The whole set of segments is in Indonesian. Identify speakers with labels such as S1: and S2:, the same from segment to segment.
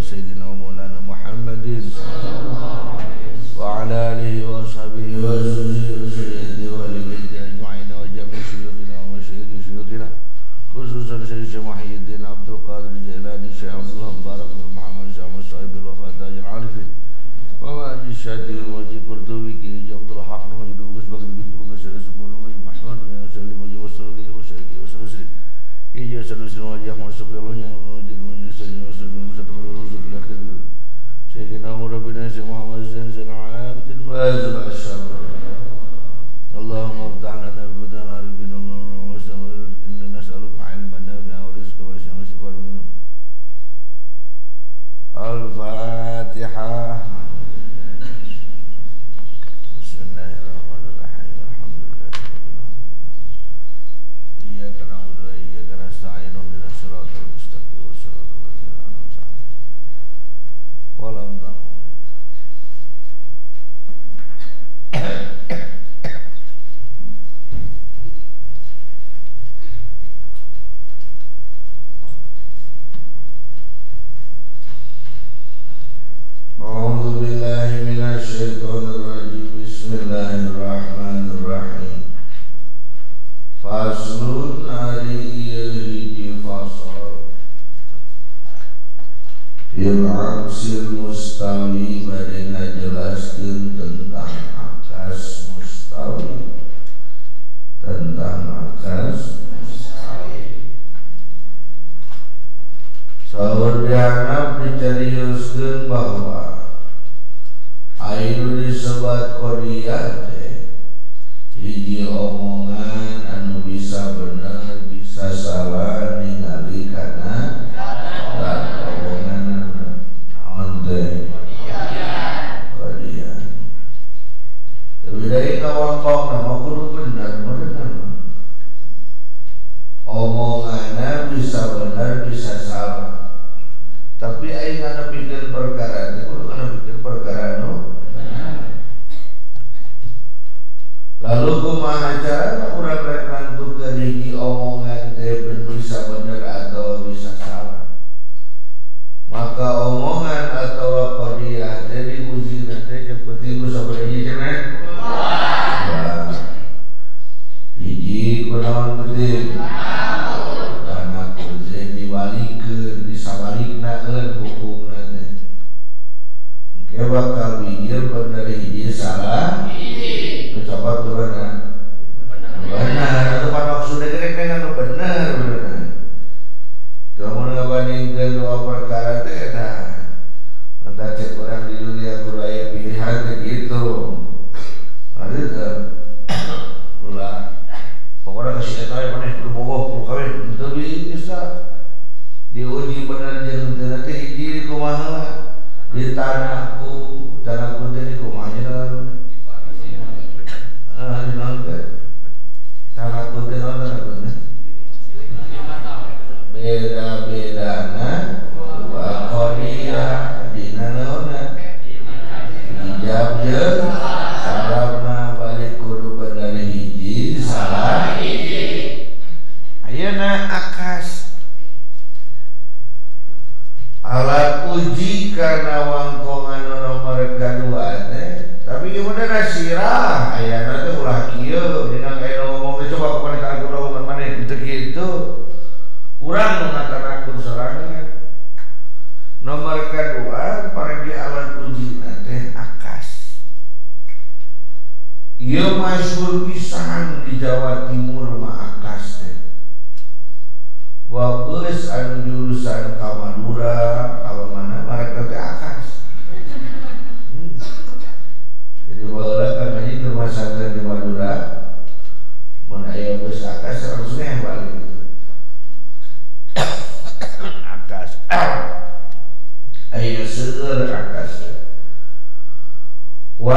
S1: سيدنا ومولانا محمد. وعلى آله وصحبه وزوجه وسيده أجمعين وجميع شيوخنا ومشايخ شيوخنا خصوصا سيد محي الدين عبد القادر الجيلاني شيخ عبد الله مبارك بن محمد سام صاحب الوفاة تاج العارفين وما أبي الشادي وجي قرطبي كي عبد الحق نهيد وغش بغل بنت محمد وسلم وجي محمود وسلم وجي وسلم وجي وسلم وجي وسلم وجي وسلم وجي أحمد سبحانه واجب على Uriana diceriuskan bahwa Ayu disebat Korea hiji omongan anu bisa bener bisa salah ningali karena omongan naon teh. Korea. Lebih dari kawan kawan nama kudu bener bener omongan maca orang rek nantu
S2: gerigi omongan
S1: teh bener bisa bener atau bisa salah? Maka omongan atau kodiah teh diuji nanti seperti ku seperti ini hiji kunaon penting karena kuzen dibalikin disabalik naen hukum nanti Oke bakal bijir bener hiji dari dua perkara teh nah entah cek orang di dunia kuraya pilihan begitu ada tuh ulah pokoknya kasih tahu yang mana perlu bogoh perlu kawin itu bisa diuji benar jangan nanti hiji di rumah di tanahku tanahku dari rumahnya ah di mana tanahku di nanti tanahku beda. karena wangkongan ono mereka dua tapi ya gimana nasirah ayah nanti ulah kieu. Dina kaedo ngomong coba kumaha ka aku gitu, gitu. urang maneh itu, kurang mengatakan mengatakan serangan. Nomor kedua paragi alat uji nah, teh akas. Iya, Ieu masyhur pisan di Jawa Timur rumah akas teh. Wabes anu jurusan Kamadura. pesantren di Madura mun aya geus akas harusnya yang balik gitu. akas ayo seueur akas wa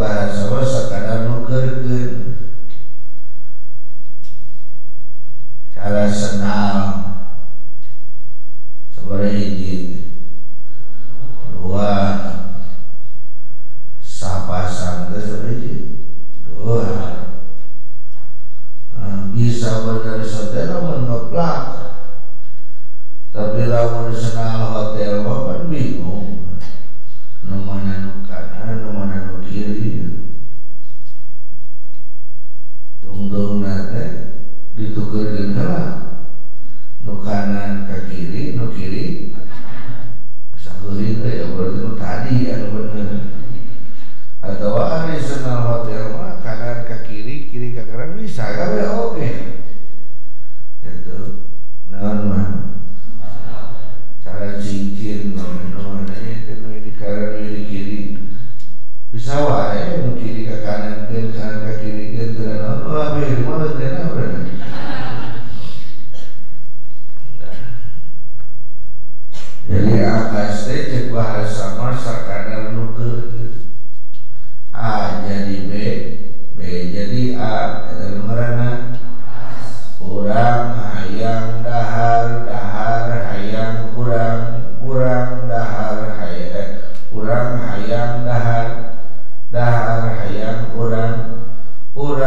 S1: bahasa sekadar nugergen cara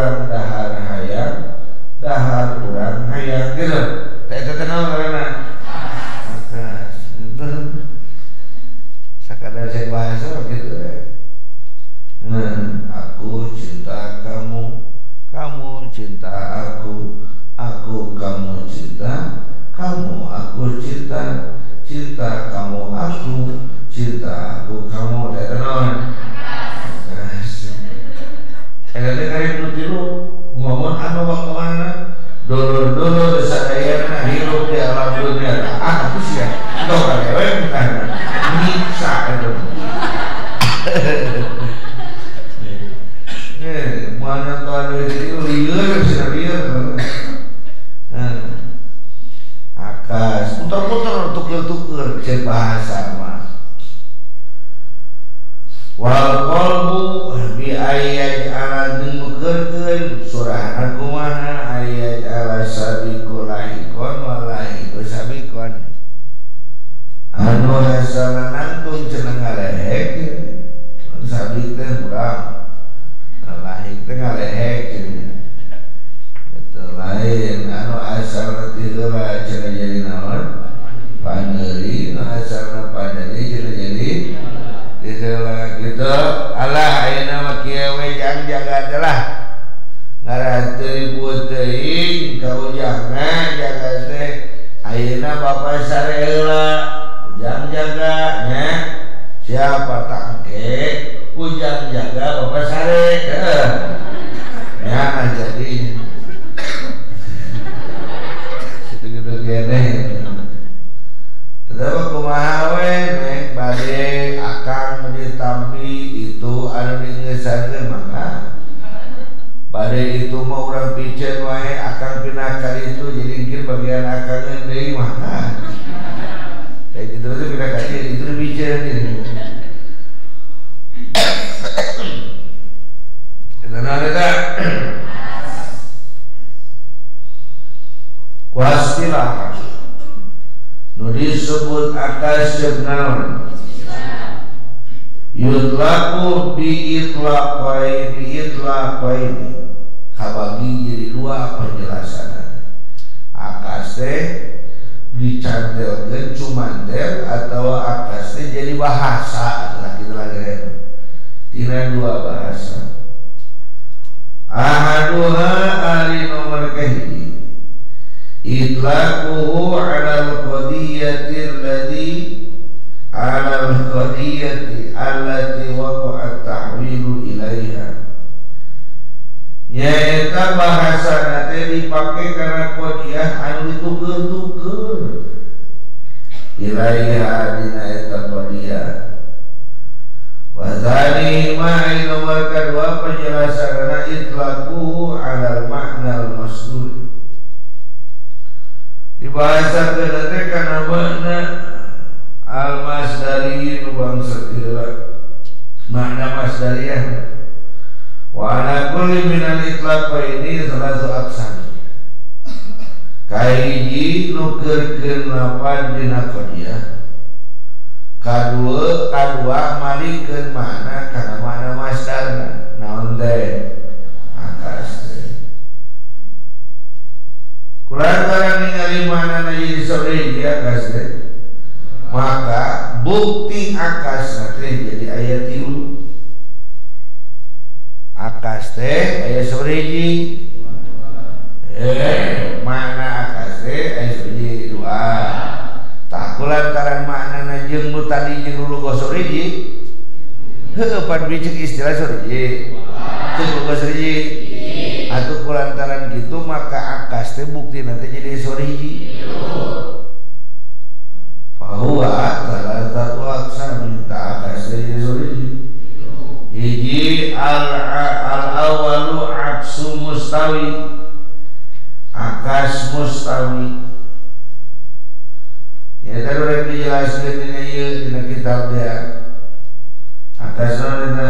S1: urang dahar hayang dahar urang hayang gitu teh naon ngaranna akas gitu sakadar saya bahasa gitu ya Hmm, aku cinta kamu, kamu cinta aku, aku kamu cinta, kamu aku cinta, cinta kamu aku, cinta aku kamu. Eta naon? Teh karek nu tilu ngomong anu bang ke mana? Dulur-dulur sadayana hirup di alam dunia. Ah, aku sih ya. Tong kalewe bukan. Nyiksa itu. Eh, mana tuan itu liur bisa liur. Akas, putar-putar tuker-tuker cek bahasa mah. Wal bi ayat alatkerkan surah akumaha ayat ala sabiqul laikon walai sabiqon anu hasal nantung cenah ngalehek sabiq teh urang teh eta lain anu asal nanti heula cenah jadi naon? Paneuri anu asal jagalah ngaratri puting kau jangan jaga teh. Ayeuna bapak sarela ujang jaganya siapa tangke ujang jaga bapak sare ya jadi. Kitu gitu gini. Kita kumahawe neng bade akan menjadi tampi itu anu diingesan mah. Bade itu mau orang piceun wae akang pindah ka itu mungkin bagian akang deui mangga Kayak gitu tuh pindah ka itu dipiceun gitu Karena ada wastilah nu disebut akas jebnaun yutlaku bi itlaqai bi itlaqai kabagi jadi dua penjelasan akas teh dicantelkeun cumantel atau akas jadi bahasa kita lagi tina dua bahasa. Ahaduha ari nomor kahiji itlaquhu ala al-qadiyati allati على القضية التي وقع التحويل إليها. nyaeta bahasa nate dipakai karena kodiah anu ditukeun-tukeun ilaiha dina eta kodiah wa zani ma nomor kedua penjelasanna itlaquhu ala makna al masdud dibahasa kana makna Almas dari lubang segera. Makna masdariah. Wa ana kulli min al itlaq wa ini satu aksan kaiji nukerkeun lapan dina qadiyah kadua kadua malikeun mana kana mana masdar naon teh? Akas teh. Kulantaran ningali mana na jadi sore dia akas teh. Maka bukti akas teh jadi ayat tilu akas teh ayat seberiji eh mana akas teh ayat seberiji dua. Tak kulantaran makna na jeung nu tadi jeung nu gosok hiji heuh pan bijik istilah soriji jeung gosok atau kulantaran gitu maka akas teh bukti nanti jadi soriji fahuwa salah satu aksa minta akas teh jadi soriji hiji al al awalu aksu mustawi. Akas mustawi. Ya tadi udah dijelaskan ini ya di kitab dia. Akas mana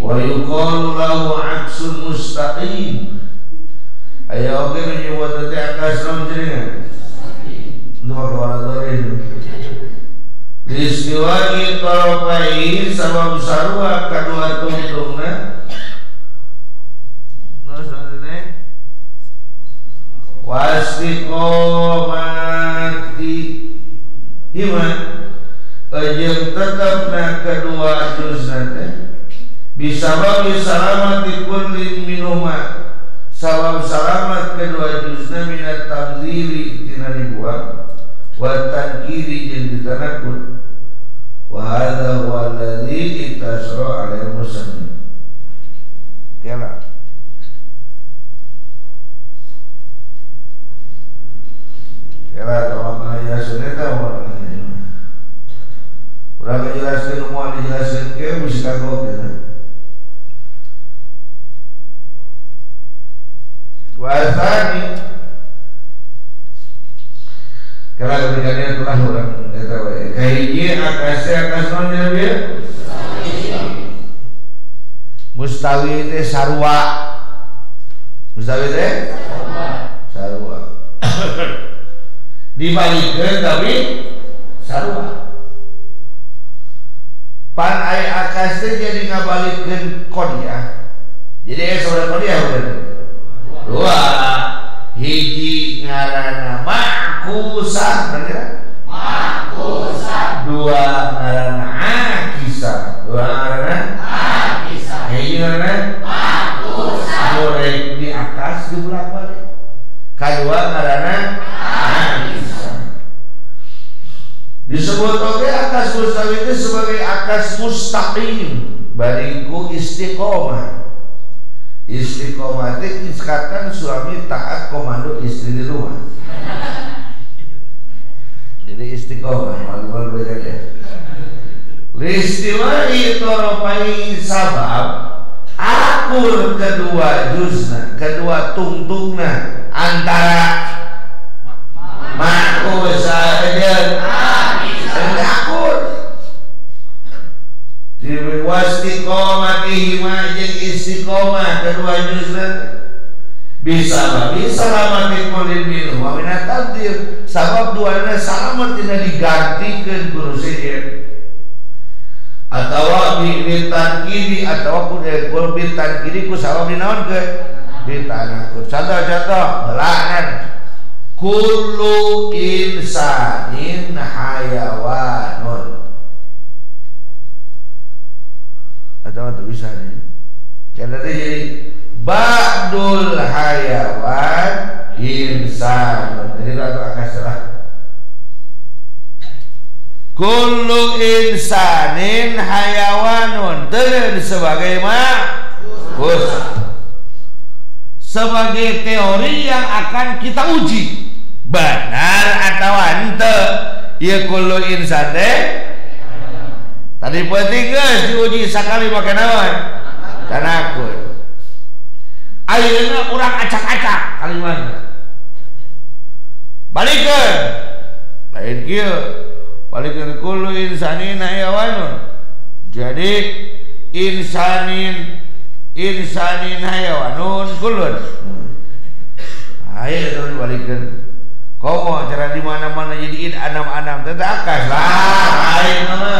S1: wa yuqalu lahu aksun mustaqim. Ayo oke menyebut tadi akas nama Istiwani toropai sabab sarwa kedua kedua juzna teh Bisabab salamati kullin minuma. Sabab salamat kedua juzna minat tabziri tina dibuang Wa tankiri jeung ditanakut wa hadha huwa alladhi itasra alaihi musannif kala kala tawa kaya suneta wa Urang ngejelaskeun moal dijelaskeun ke mesti kagok ya. Wa tsani Kala kebijakannya itulah orang eta we. Kahiji akasnya akas non ya Mustawi teh sarua. Mustawi teh sarua. Dibalikkeun tapi sarua. Pan ai akas teh jadi ngabalikkeun qadiyah. Jadi aya saudara qadiyah berarti. Dua. Hiji ngaranna makusah bener
S2: Makusa
S1: dua ngaranna akisah dua ngaranna
S2: Akisa
S1: hiji ngaranna
S2: Makusa
S1: goreng di atas dibolak balik. Kadua ngaranna akisah disebut oke akas mustaqim itu sebagai akas mustaqim. Bariku istiqomah istiqomah itu ikatan suami taat komando istri di rumah. Jadi istiqomah malu-malu beda ya. Listiwai toropai sabab akur kedua juzna kedua tungtungna antara maku saja akur di wastiqomatihi ma jeung istiqomah. Kedua juzna bisa bisa selamat kulin minum. Wa minat sabab duana selamat tidak digantikan guru sihir. Atau bintan kiri atau pun kul bintan kiri ku sabab dinaon ke? Bintan aku contoh contoh lanan kullu insanin hayawanun nih karena jadi Ba'dul hayawan insan Jadi itu akan salah Kullu insanin hayawanun. Dengan sebagai makus Sebagai teori yang akan kita uji. Benar atau ente Ya kullu insan deh tadi eh. penting diuji sakali pakai naon? Tanakun ayeuna urang acak-acak kalimatnya balikkeun lain kieu. Balikkeun kullu insanin hayawan jadi insanin insanin hayawanun kulun ayeuna terus balikkeun komo cara di mana-mana jadi in anam-anam teh akas lah. Ah, ayeuna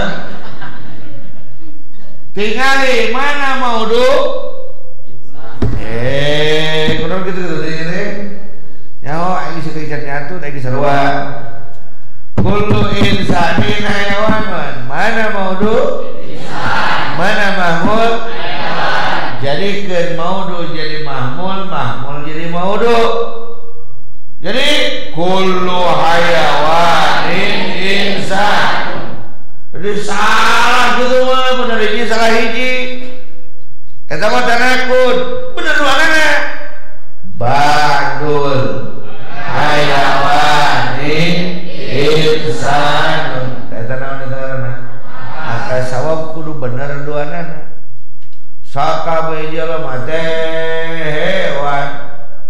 S1: tinggali mana mau du eh kurang gitu gitu ini nyawa ini sekitar nyatu lagi sarua kullu insanin hayawan. Mana mau du mana mahmud? Jadikan maudu jadi mahmul mahmul jadi maudu jadi kullu hayawanin insan jadi salah gitu mah bener hiji salah hiji. Eta mah tanakun bener dua nana bagul. Hayawani insan. Eta naon negara aka sawab kudu bener dua nana sakabeh jelema teh hewan.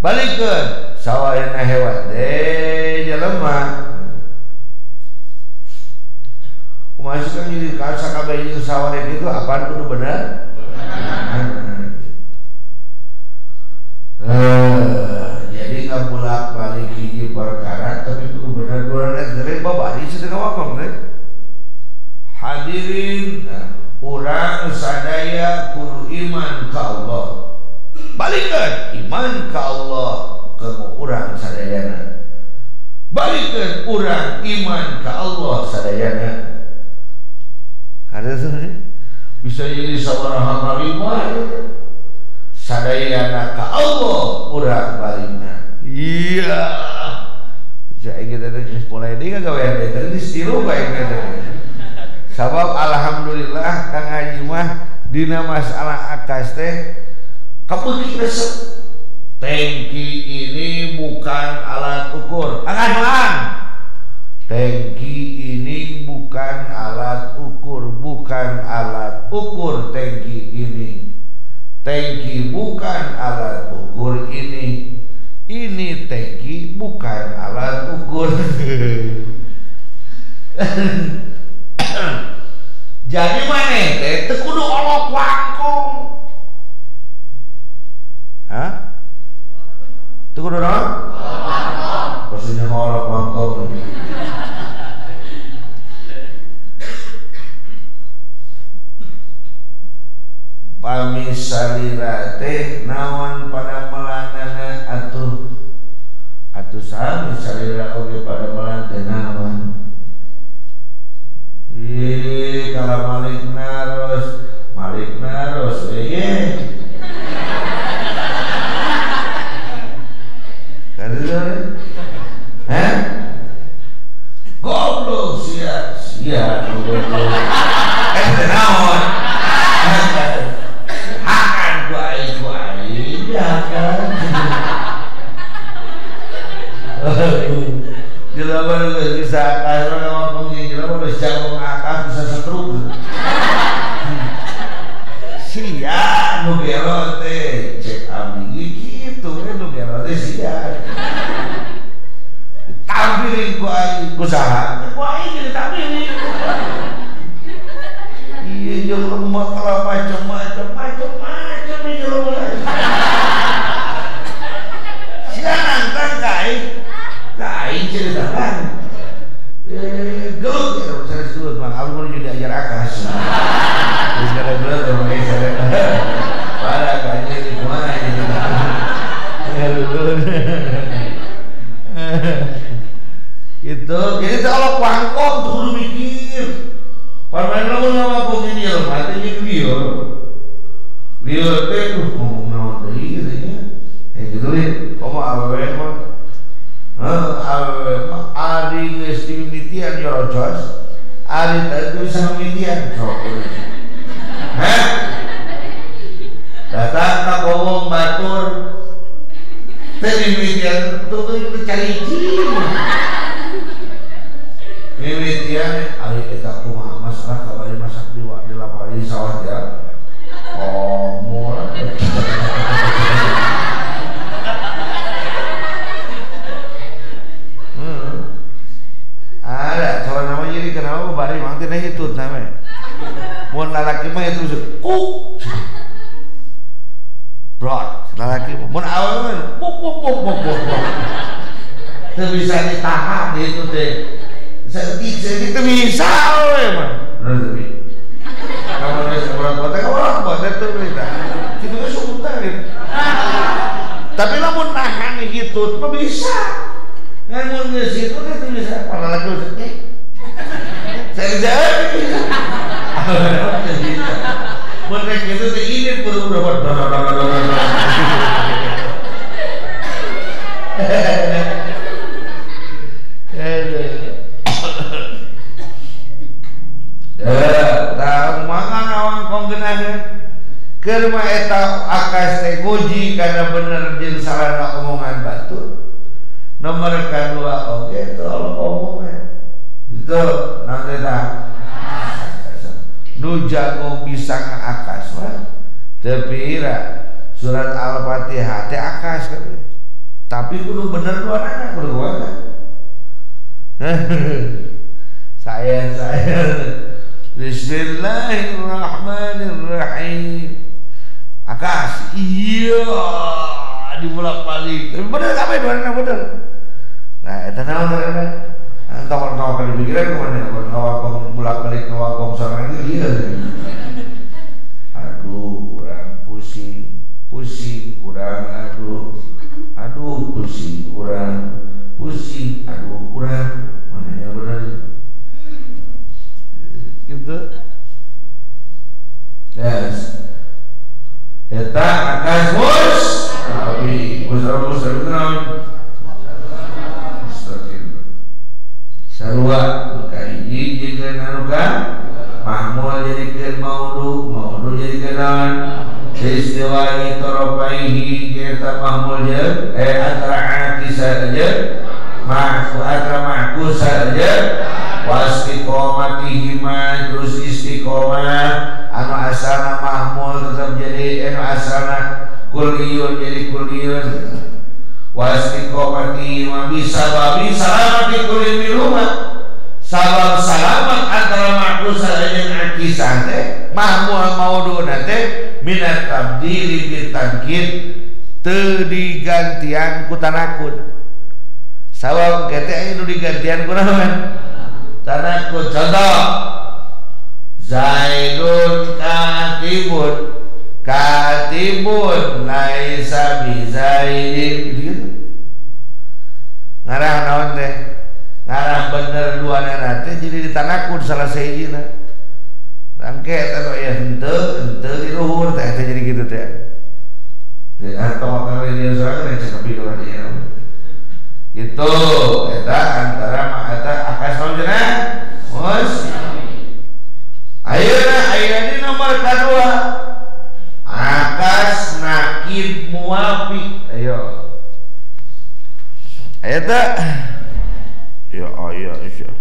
S1: Balikeun sawarina hewan teh jelema kumaha sih kan jadi sakabe jeung sawarek itu apaan kudu bener? Eh, jadi nggak bolak balik hiji perkara tapi kudu bener duanana dari babari sedang apa teh hadirin orang sadaya kudu iman ke Allah. Balikan iman ke Allah ke orang sadayana. Balikan orang iman ke Allah sadayana ada tuh bisa jadi seorang harimau sadayana ke Allah orang balikna iya. Saya kita tadi mulai dia gawean tadi ditiru baik tadi Sabab alhamdulillah Kang Haji mah dina masalah akas teh kepeki resep. Tangki ini bukan alat ukur. Angan Tangki ini bukan alat ukur, bukan alat ukur tangki ini. Tangki bukan alat ukur ini. Ini tangki bukan alat ukur. jadi mana teh? Teu kudu olok wangkong hah? Teu kudu naon maksudnya olok wangkong pamisalira teh naon pada melanana atuh atuh sami salira oge pada melan teh naon Ih, kalau Malik Naros, Malik Naros, iya. Kada Hah? Goblok sia, sia goblok. Geus bisa kasar ngomong jelema geus jago ngakak bisa setruk. Sia nu gelo teh cek abdi kitu we nu gelo teh sia. Tampilin ku ai ku saha? Ku ai jadi tampilin. Iya jelema kalau macam-macam macam-macam jelema. Sia nantang kai kain ceritakan eh gelut ya saya sulit mah aku mau jadi ajar akas kada gelut sama kayak saya pada kayaknya di mana ini ya. Lulun gitu jadi kalau pangkong tuh kudu mikir Parmain lamun nama pokoknya dia mati jadi liur liur teh tuh ngomong naon deui katanya eh gitu ya komo awewe mah Ari geus dimimitian ya rojos Ari mimitian sok Hah? Datang ke kowong batur. Tadi mimitian tuh cari cing Mimitian ada kalau nama mau lalaki mah itu ku bro lalaki mau awal buk buk buk buk buk itu bisa ditahan itu deh setik setik itu bisa we mah. Kamu ada seorang kota kamu orang kota itu kita itu kan sebentar gitu tapi lamun nahan gitu mah bisa. Ngamun ke situ itu bisa. Kalau Kerma akas karena bener batu. Nomor kedua oke okay, itu omongan. Itu dah nu jago bisa akas mah tapi surat al-fatihah teh akas kan? Tapi kudu bener dua anak kudu saya saya. Bismillahirrahmanirrahim. Akas iya dibulak balik bener apa bener bener nah itu nama entah kalau kalau dipikiran ke mana kalau ngawakong bulak balik ngawakong seorang itu dia aduh kurang pusing pusing kurang aduh. Aduh pusing kurang pusing aduh kurang. Mana yang benar? Gitu. Yes. Eta akan mus tapi mus mus itu sarua kahiji jikeun anuka mahmul jadikeun maudu. Maudu jadikeun naon istiwai torofaihi kita mahmul je. Eh antara ati saja ma'ku antara ma'ku saja wastiqomatihi ma terus istiqomah. Anu asana mahmul tetap jadi anu asana kuliyun jadi kuliyun wastiqomati wa bisababi salamati kulli minhuma sabab salamat antara makhluk sadayan akisan teh mahmul mauduna teh minat tabdili bitangkid teu digantian ku tanakut. Sabab kete anu digantian ku naon? Tanakut. Contoh Zaidun katibun katibun laisa bizaidin. Gitu gitu ngarah naon teh? Ngarah bener dua nanti jadi ditanakun salah sehijina rangke atau ya ente ente di luhur teh teh jadi gitu teh. Atau kalau dia soalnya cek tapi kalau dia. Itu eta antara eta akas cenah mus? Ayeuna ayeuna di nomor kedua akas nakib muafik ayo. Ayo tak ya ayo insya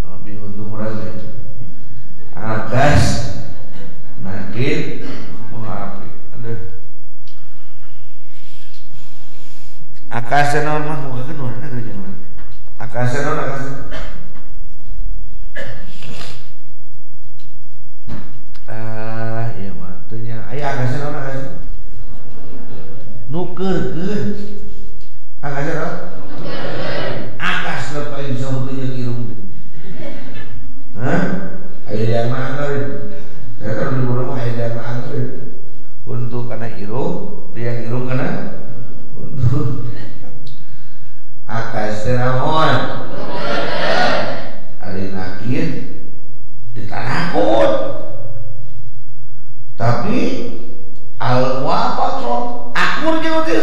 S1: Nabi untuk akas nakib muafik aduh akase naon mah muka kan warna kerja naon akase naon akase ah iya mah tanya aya akase naon akase nukeurkeun akase naon akas lepa insya Allah jeung irung teh. Hah? Aya yang mah angker saya kan di rumah aya yang mah angker untuk kana irung dia irung kana untuk teramon ari nakir ditanakut tapi al wapatron akur jeung teh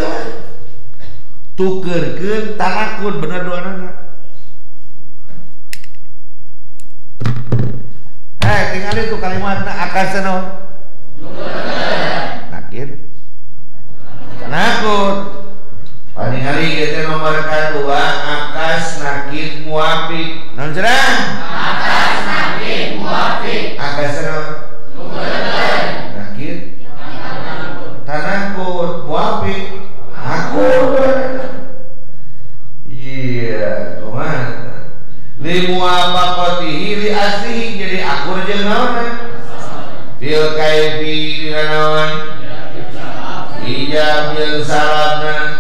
S1: tukeurkeun tanakut bener dua anak Eh, tinggal itu kalimatnya akas naon? Nakir. Tanakut paling hari kita nomor kedua atas nakib muafik. Non cerah
S2: atas nakib muafik.
S1: Atas cerah nakib tanakut muafik. Aku iya kuman li muafaqatihi li aslihi jadi aku jeung naon eh? fil kaifi dinaon ijab jeung salabna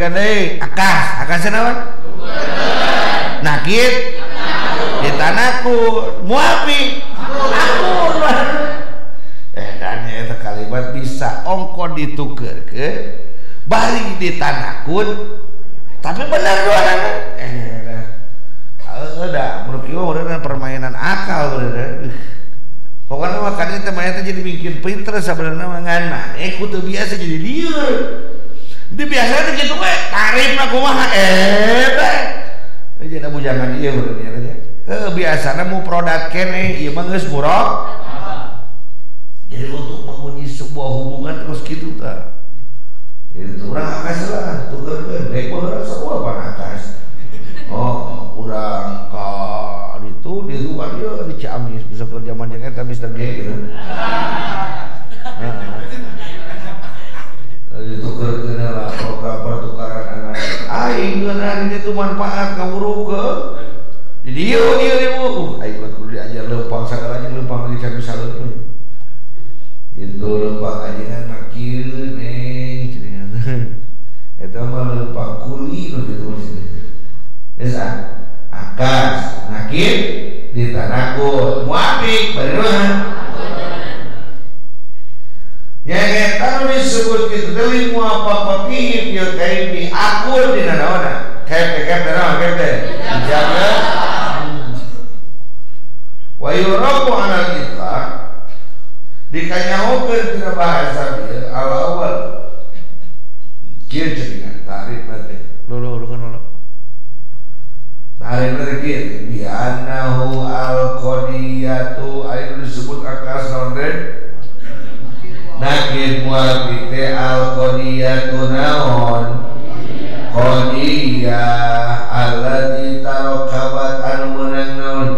S1: kan deui akas. Akas naon nakit. Ditanaku muapi. Akur eh dan eta kalimat bisa ongko ditukeurkeun balik ditanakun tapi benar doang eh udah menurut kieu udah permainan akal udah pokoknya makanya temannya jadi bikin pinter sebenarnya ngana eh kudu biasa jadi liur di biasanya gitu we tarif lah kumaha? Eh jadi abu jangan iya berarti ya. Eh biasanya mau produk kene iya mah geus murah jadi untuk menguji sebuah hubungan terus gitu ta itu orang akas lah tukerkeun baik mah sebuah apa oh kurang ka itu di luar ya di Ciamis bisa ke zaman yang eta Mister G gitu ditukerkeun lah program pertukaran anak aing ngeunaan itu manfaat kawuru ke? Di dieu dieu ieu uh aing kudu diajar leumpang sagala jeung leumpang lagi bisa leumpang itu leumpang ajengan makieu neng cenah eta mah leumpang kuli nu kitu maksudna geus akas nakit ditanakut muafik bari Ya kita disebut itu dari muafaqatihi fil kaifi akur di nanaona. Kaifi kaifi nanaona kaifi. Jaga. Wa yurabu ala itlaq dikanyahokeun tina bahasa dia al awal. Kieu dengan tarif nanti. Lolo lolo lolo. Tarif nanti kieu bi annahu al qadiyatu ayo disebut akas nakin muafi teh al qadiyah naon qadiyah allati tarakabat anu meunang naon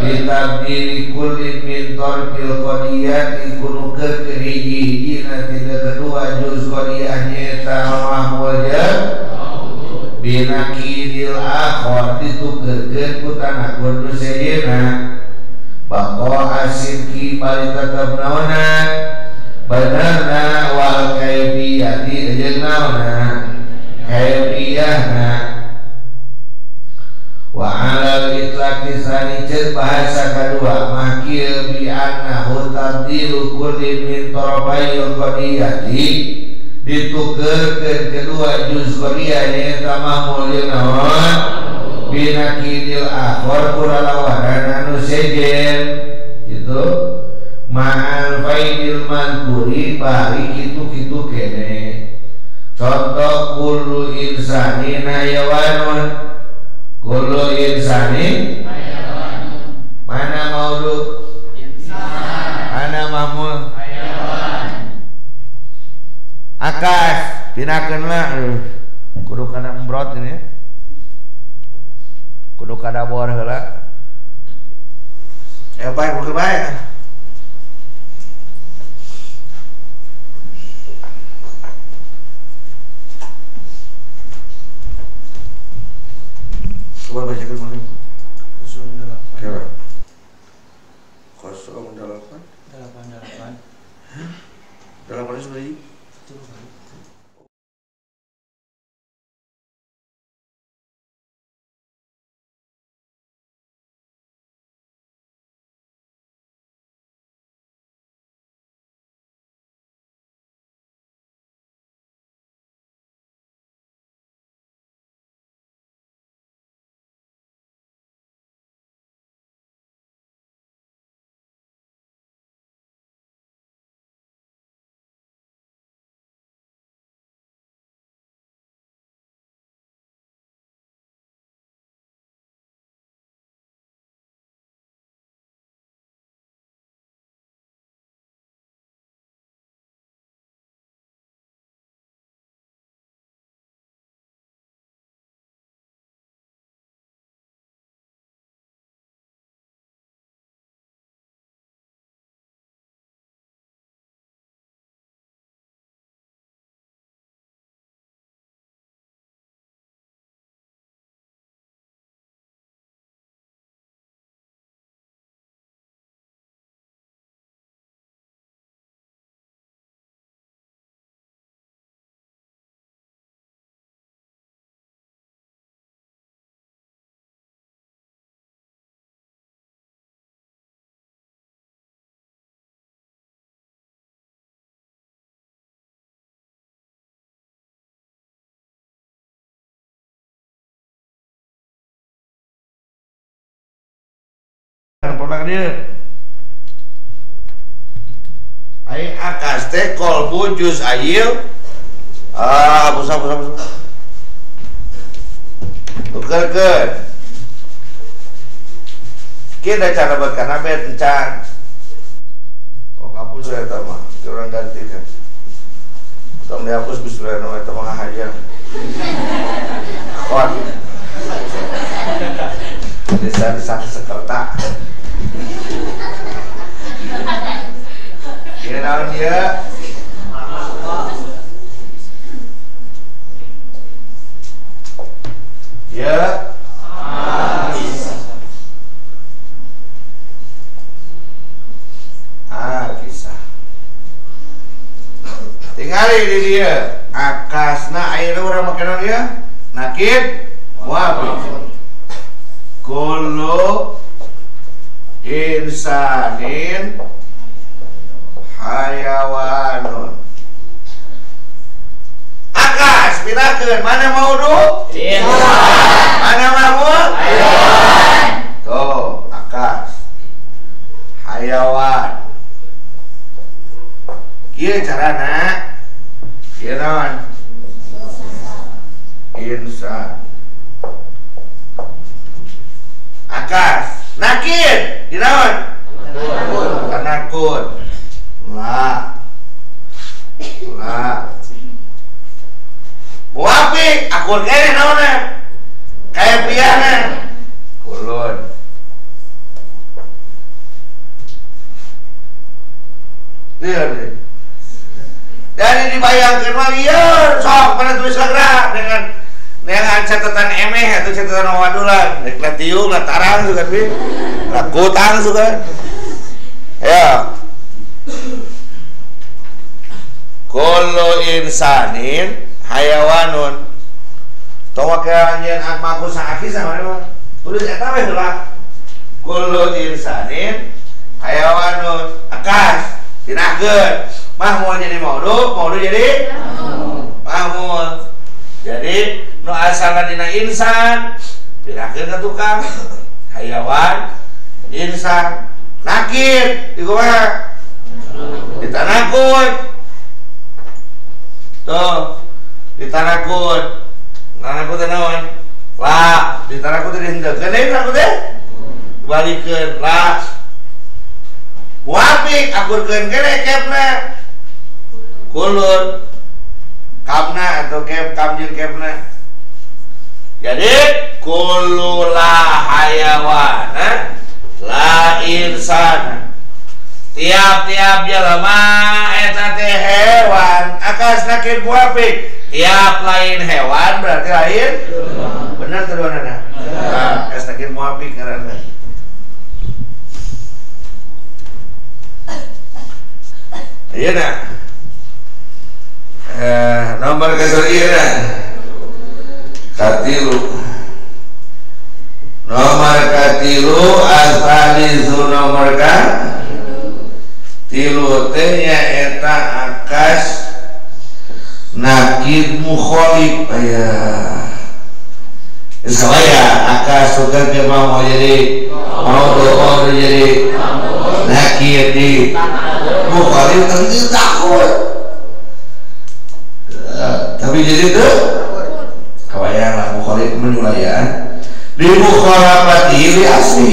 S1: kitab diri kulli min tarfil qadiyah dikunukeun ke hiji-hiji nanti kedua juz qadiyah nyaeta mah wajah. Binakidil akhir ditukeurkeun ku tanah nu sejenak Pakoki paling tetap naona. Benerna wal kaifiyati jeung naona kaifiyahna. Wa ala itlaqi sani bahasa kedua. Makil bi annahu tadilu kulli min tarafai qadiyati. Ditukeurkeun kedua juz qadiyah nya eta mah mulya naon binakidil akhor kuralawanan anu sejen itu ma'al faidil mankuri bari kitu-kitu kene. Contoh kulu insanin hayawanun kulu insanin mana maulud mana mahmud? Akas. Pinakeunlah kudu kana embrot ini kudu kada bor heula ya baik bukan baik Coba bacakan mana? Ponak dia. Aing akas teh kolbu jus ayil. Ah, hapus hapus hapus. Tukerkeun. Kita cara berkana bet encan. Oh, hapus ya eta mah. Orang ganti kan. Tong dihapus bismillah eta mah ngahajang. Kon. Desa desa sekerta. Naon dia? Ya. Ah. Tinggal di dia. Akasna orang insanin hayawanun Akas, pinakeun. Mana mau du? Mana mahmud? Tuh, akas Hayawan. Kieu carana? Kieu naon? Insan. Akas Nakir Dinaon? Tanakun La La Muafi Akun kene naona Kayak piana Kulun. Lihat deh dari dibayangkan mah iya sok pada tulis segera dengan dengan catatan emeh atau catatan wadulan. Dek latiung latarang juga bi lakutang juga. Ya Kullu insanin hayawanun. Tawa kaya nyen akmaku saaki sama mana Tulis eta we heula Kullu insanin hayawanun. Akas Tinahkeun Mah mau jadi maudu, maudu jadi Mahmud Jadi nu asalna dina insan Pinahkeun ka tukang. Hayawan insan. Nakir di kumaha ditanakut tuh Ditanakut. Tanakut naon? La, ditanakut teh dihendekeun deui tanakut teh. Balikeun la. Muafik akurkeun kene kepna. Kulur. Kamna atau kep kamjil kepna. Jadi kulula hayawana la insana tiap-tiap jelema eta teh hewan. Akas nakir muafik tiap lain hewan berarti lain? Benar tuh nana? Nah, es nakir muafik karena iya nah eh, nomor kesel iya katilu nomor katilu asalisu nomor ka tilu eta akas nakid mukholif ayah ya akas suka ke mau jadi mau doa jadi nakid di mukholif tapi takut. Tapi jadi tuh kawayan lah mukholif menulayan di mukhalafati li asli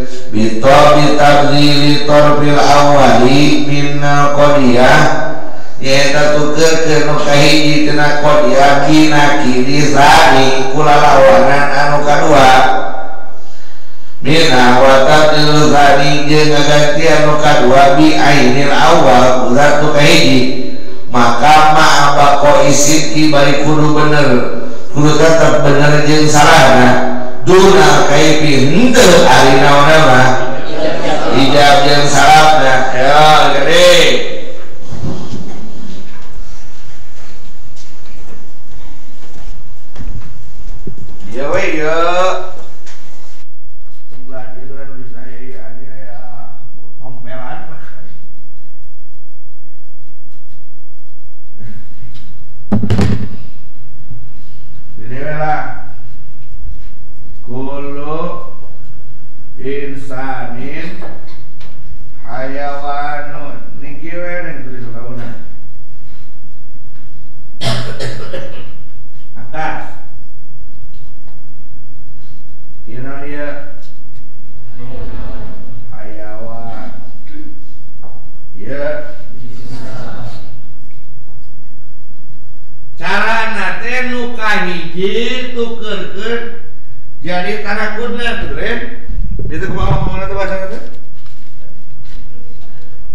S1: bitobi tabdili torbil awali minna qadiyah eta tukeurkeun nu kahiji tina qadiyah kina kini sani kulalawanan anu kadua. Minna wa tabdil sani jeung ngagantian anu kadua bi ainil awal ulah tu kahiji maka ma abako isin ki bari kudu bener. Kudu tetap bener jeung salahna. Duna kaipin henteu ari naonna mah hijab jeung salapna ya gede Ya we ya insanin hayawanun niki wenen tulis launa atas dina dia hayawan ya cara nate nuka hiji tukerkeun jadi tanah kudna tuh itu ke mana mana tuh bahasa itu?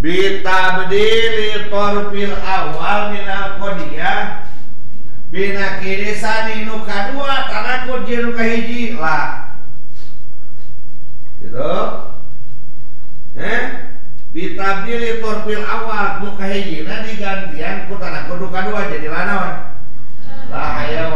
S1: Bitabdili torpil awal minal kodiyah. Bina kiri sani nu kadua tanah kud nu kahiji lah. Gitu. Eh? Bitabdili torpil awal nu kahiji na digantian ku tanah kud nu kadua jadi lanawan. Lah hayawan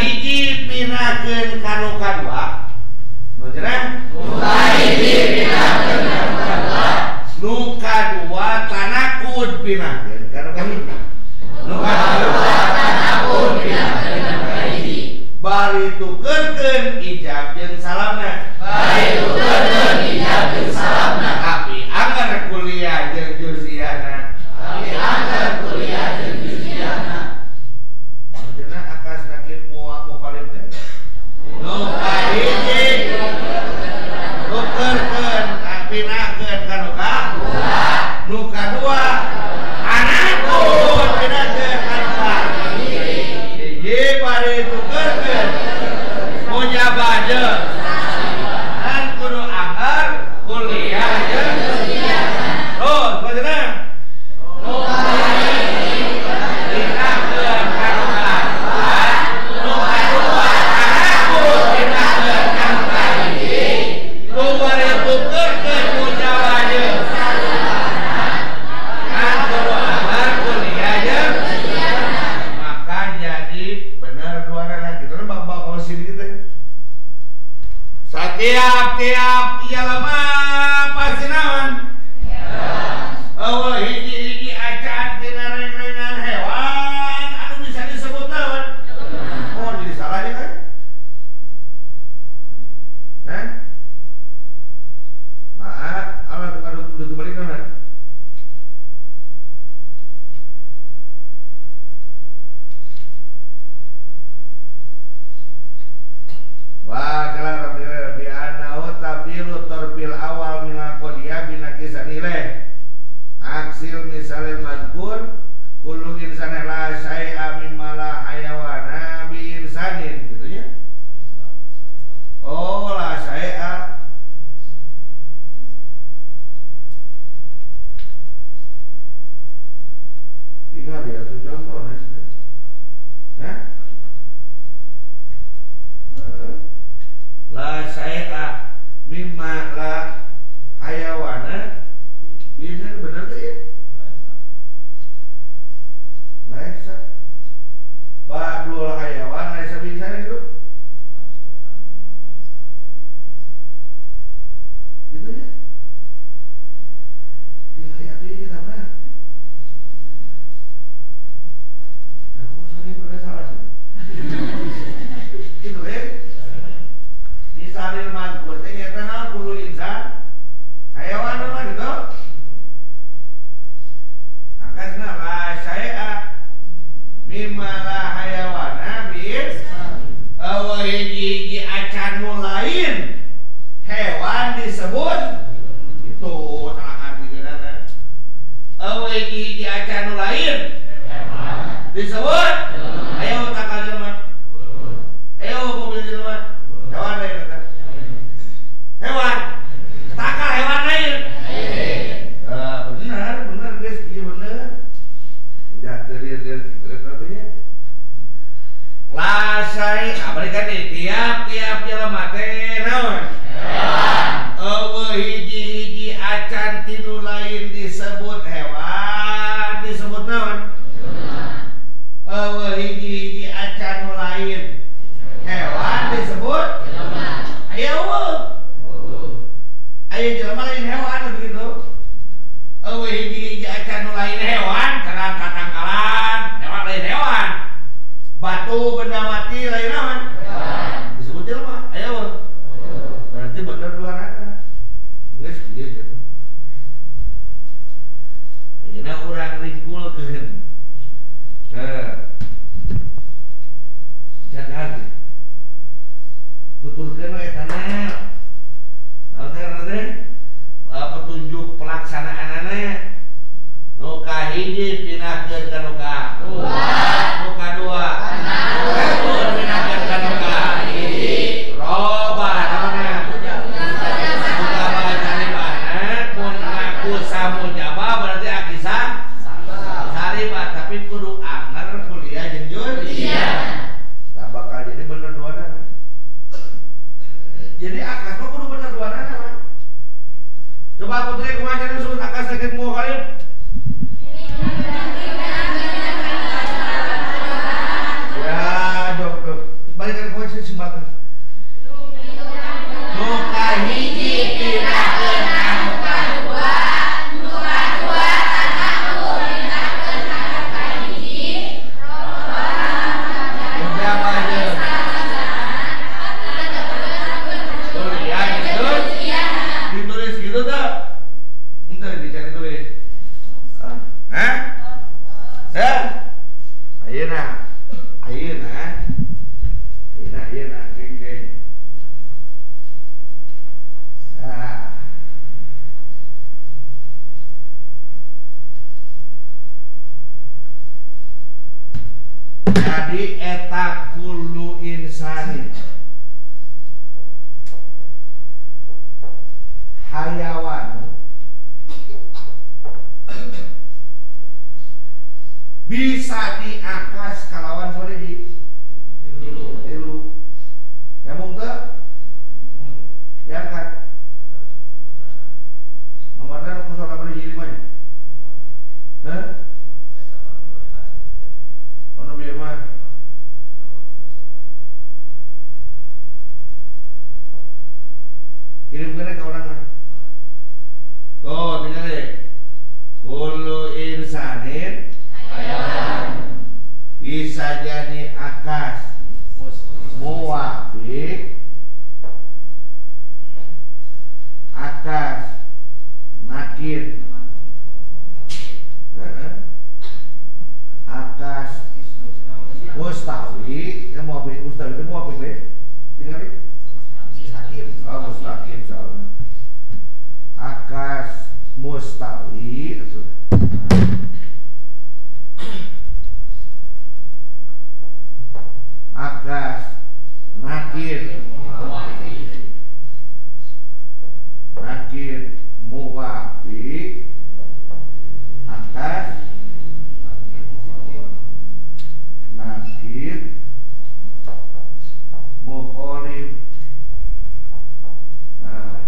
S1: hiji pinakeun ka nu kadua nu
S2: jerah kahiji pinakeun ka nu kadua
S1: nu kadua tanakud pinakeun kanu kahiji. nu kadua
S2: tanakud pinakeun kanu kahiji.
S1: bari tukerkeun ijab jeung salamna.
S2: Tukerkeun ijab jeung salamna
S1: tapi anggar kuliah tiap-tiap ialah apa sih nama Batu benda mati lain aman. Disebut jelma. Ayo. Berarti benar dua raka. Geus kieu iya, gitu. Iya. Ayeuna urang ringkulkeun. Nah. Jangan tuturkeun we tanah. Naon teh petunjuk pelaksanaan anak. Nu kahiji tina mustawi ya muwafiq mustawi itu muwafiq deh tinggal deh oh mustaqim salah akas mustawi akas nakir nakir muwafi akas nakir mukholif nah.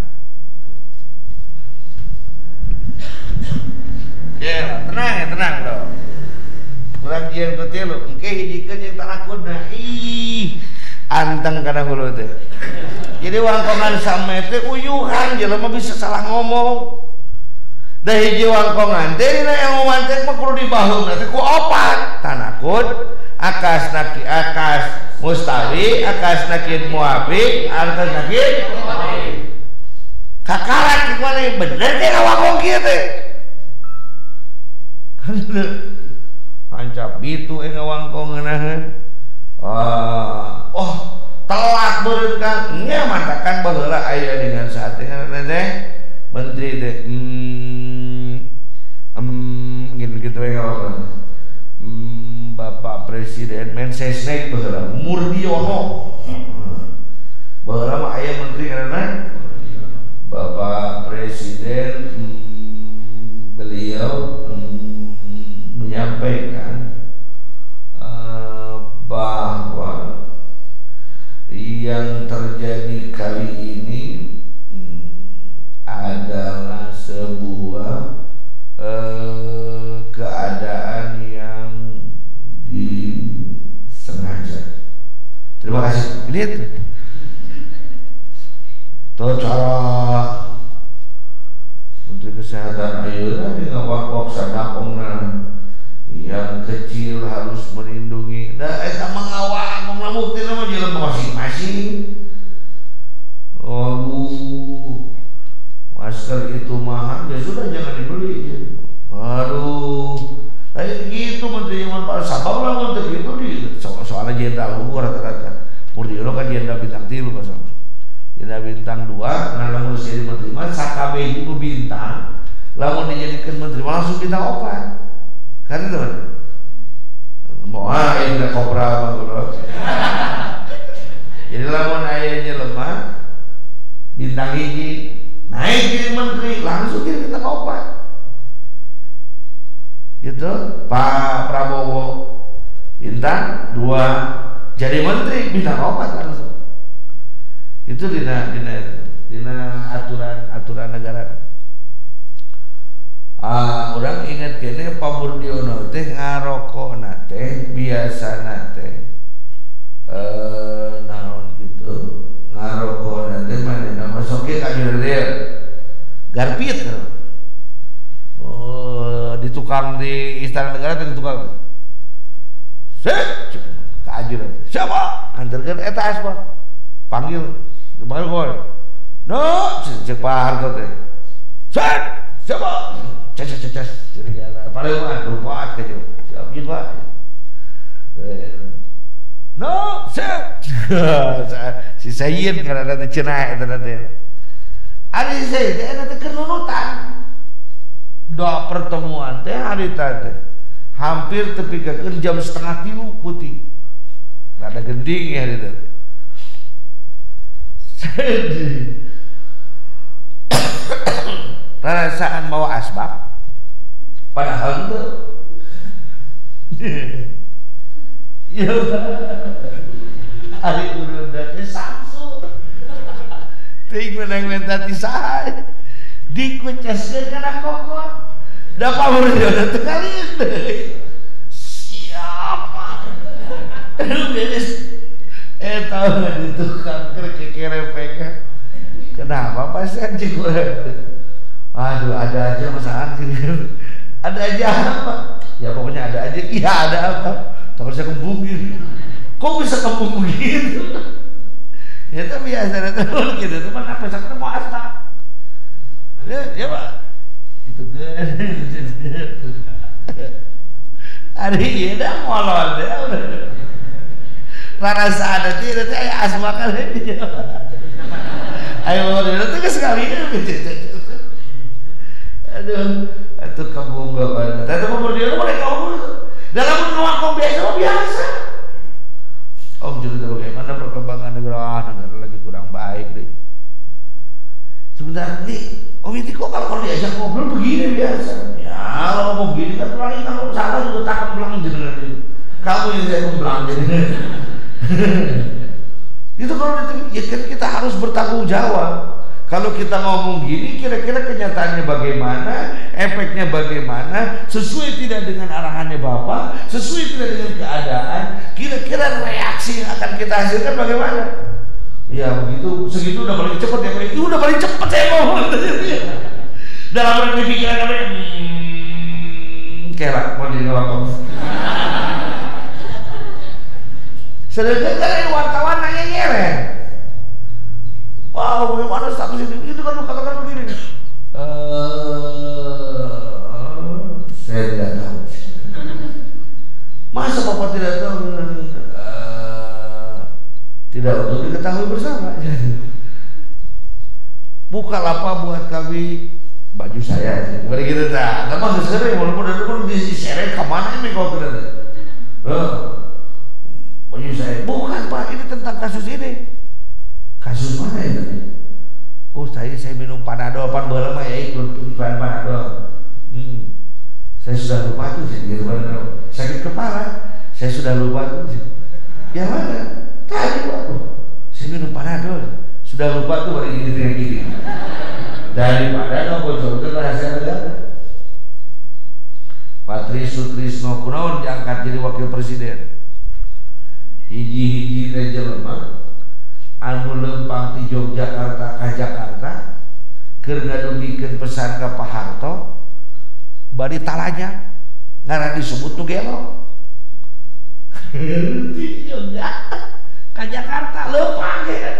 S1: Ya, tenang ya, tenang dong. Kurang jian ke tilu, engke hijikeun yang tarakudna. Ih, anteng kana hulu teh. Jadi wangkongan sama teh uyuhan jelema bisa salah ngomong. Da hiji wangkongan teh yang ngomong teh mah kudu dibaheum teh ku opat. Tanakut akas naki akas mustawi akas nakid muafi akas nakid kakarak gimana bener teh ngawakong kieu teh hancap bitu eh ngawangkong ngeunaheun ah oh telat beureun kang. Nya mantakan baheula aya dengan sate teh menteri teh hmm hmm gitu gitu ngawakong hmm, Bapak Presiden Mensesnek baheula Murdiono. Baheula mah aya menteri karena Bapak Presiden hmm, beliau menyampaikan uh, bahwa yang terjadi kali ini hmm, adalah sebuah uh, keadaan yang disengaja. Terima kasih. Lihat. Tuh cara Menteri Kesehatan ayo tadi ngawak sadakongna yang kecil harus melindungi. Dah eta mengawak ngomong bukti nama jalan masing-masing. Aduh, masker itu mahal ya sudah jangan dibeli. Aduh, kayak gitu Menteri Yaman Pak Sabab lah Menteri itu di so soalnya jenderal hukum rata-rata. Murdiono kan jenderal bintang tilu Pak Sabab jenderal bintang dua nah lamun jadi menteri mah sakabe itu bintang lamun dijadikan menteri langsung bintang opat kan itu. Kan mau ah ini kopra mah jadi lamun ayahnya lemah bintang hiji naik jadi menteri langsung jadi bintang opat gitu. Pak Prabowo bintang dua jadi menteri bintang opat langsung. Itu dina dina dina aturan aturan negara ah orang ingat kene Pak Murdiono teh ngarokok nate biasa nate. Eh naon gitu ngarokok nate mana nama soke kajur dia garpit oh di tukang di istana negara teh di tukang set kajur siapa? Antarkan eta asbak panggil panggil gol no cek pak harto teh set siapa cek cek jadi paling mah ke jo? Siap jin pak. No set si sayin karena ada cenah itu nanti. Ada si sayin teh nanti kenunutan doa pertemuan teh hari tadi. Hampir tepikakan jam setengah tilu putih. Ada gending ya hari tadi perasaan bawa asbak padahal itu. Ya hari urun dari samsu ting menang mentati saha dikucaskeun kana kokot da pamurjana teu kalian siapa? Lu beres eta mah di tukang keur kekerepek kenapa Pak anjing aduh ada aja masalah ada aja apa ya pokoknya ada aja iya ada apa takut saya kembung gitu kok bisa kembung begitu ya tapi biasa ada teman gitu teman apa saya ketemu asta ya ya pak gitu kan hari ini dah molon ya udah rara sadar tidak saya asma kan ayo itu kan sekali aduh. Itu nggak ada tapi kamu dia boleh kamu dalam ngomong biasa biasa. Om cerita bagaimana perkembangan negara. Ah, negara lagi kurang baik deh. Sebentar nih Om itu kok kalau diajak ngobrol begini biasa? Ya kalau ngomong begini kan paling kalau salah juga takkan bilang jenengan kamu yang saya bilang jenengan itu kalau ya kan kita harus bertanggung jawab kalau kita ngomong gini, kira-kira kenyataannya bagaimana, efeknya bagaimana, sesuai tidak dengan arahannya Bapak, sesuai tidak dengan keadaan, kira-kira reaksi yang akan kita hasilkan bagaimana? Ya begitu, segitu udah paling cepat ya, itu udah paling cepat saya ngomong. Dalam berpikir pikiran kami, hmm, kelak mau jadi ngomong. Sedangkan kan wartawan nanya nyereng Wah, bagaimana status ini? Itu kan lu katakan begini. Uh, saya tidak tahu. Masa Bapak tidak tahu? Uh, tidak untuk diketahui bersama. Bukalah apa buat kami baju saya. Mari kita tak. Tapi sering walaupun ada pun di share ke mana ini kau tidak? Uh, baju saya. Bukan Pak, ini tentang kasus ini kasus mana itu oh tadi saya minum panadol pan lama ya ikut iklan panadol. Hmm. saya sudah lupa tuh gitu sakit kepala. Saya sudah lupa tuh yang mana tadi waktu saya minum panadol. Sudah lupa tuh hari ini dengan gini daripada no bocorkan rahasia negara Patri Sutrisno Kunaon diangkat jadi wakil presiden. Hiji-hiji lemah anu lempang di Yogyakarta ke Jakarta keur ngadugikeun pesan ke Pak Harto bari talanya ngara disebut tuh gelo. Di Jogja ke Jakarta lempang ya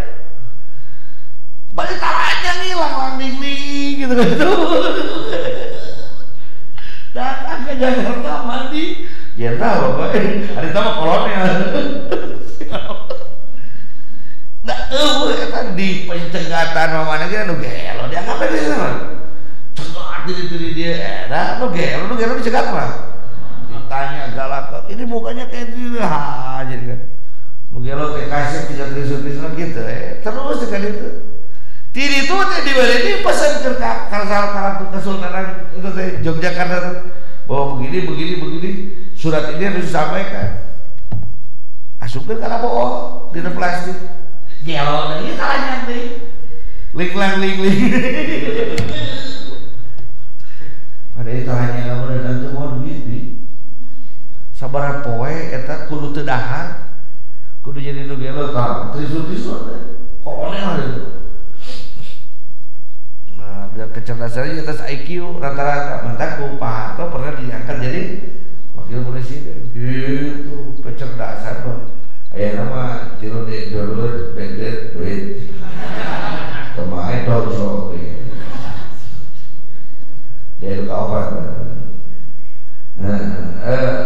S1: bari talanya ngilang lang gitu gitu datang ke Jakarta mandi. Ya tahu bapak ada tamu kolonel di pencegatan mamana ge anu gelo dia apa dia sama cegat diri diri dia. Eta anu gelo anu gelo dicegat mah ditanya galak ini mukanya kayak gitu ha jadi kan. Nu gelo teh kasih tiga trisu-trisu gitu eh terus kan itu. Tiri itu dibeli di pesan ke kalsal kalatu kesultanan itu teh Yogyakarta bahwa begini begini begini surat ini harus disampaikan. Asupkan karena bohong di plastik gelo dari kalanya teh lik lang lik lik. Pada itu hanya kamu dan tuh mau duit di sabaran poe eta kudu teu dahar. Kudu jadi nu gelo tah trisul trisul kolonel itu nah dan kecerdasannya atas IQ rata-rata. Mentaku Pak Harto pernah diangkat jadi wakil presiden gitu. Kecerdasan tuh Ayah nama tiru di dulu beget duit kemarin dojo dia luka obat eh,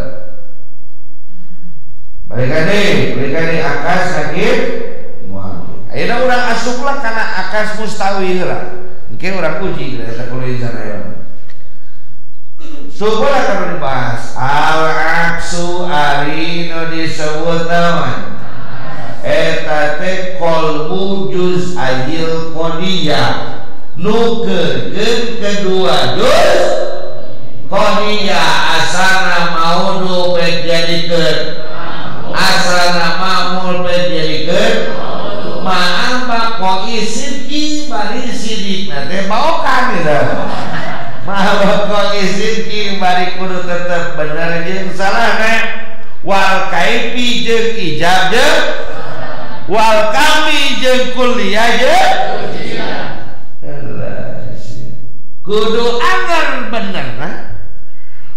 S1: balik nih balik nih akas sakit. Ayeuna orang asup lah karena akas mustawi lah. Mungkin orang uji kuliah di sana ya. Subuh kalau dibahas al aksu ari no disebut naon eta teh qalbu juz ayil qadiyah nukeurkeun kedua juz qadiyah asana maudu bejadikeun asana mamul bejadikeun ma'am baqoi sidki bari sidikna teh baokan eta ma'am baqoi sidki bari kudu tetep bener. Jeung salah wal kaifi jeung ijab jeung wal kami jeung kuliah jeung kudu anger bener nah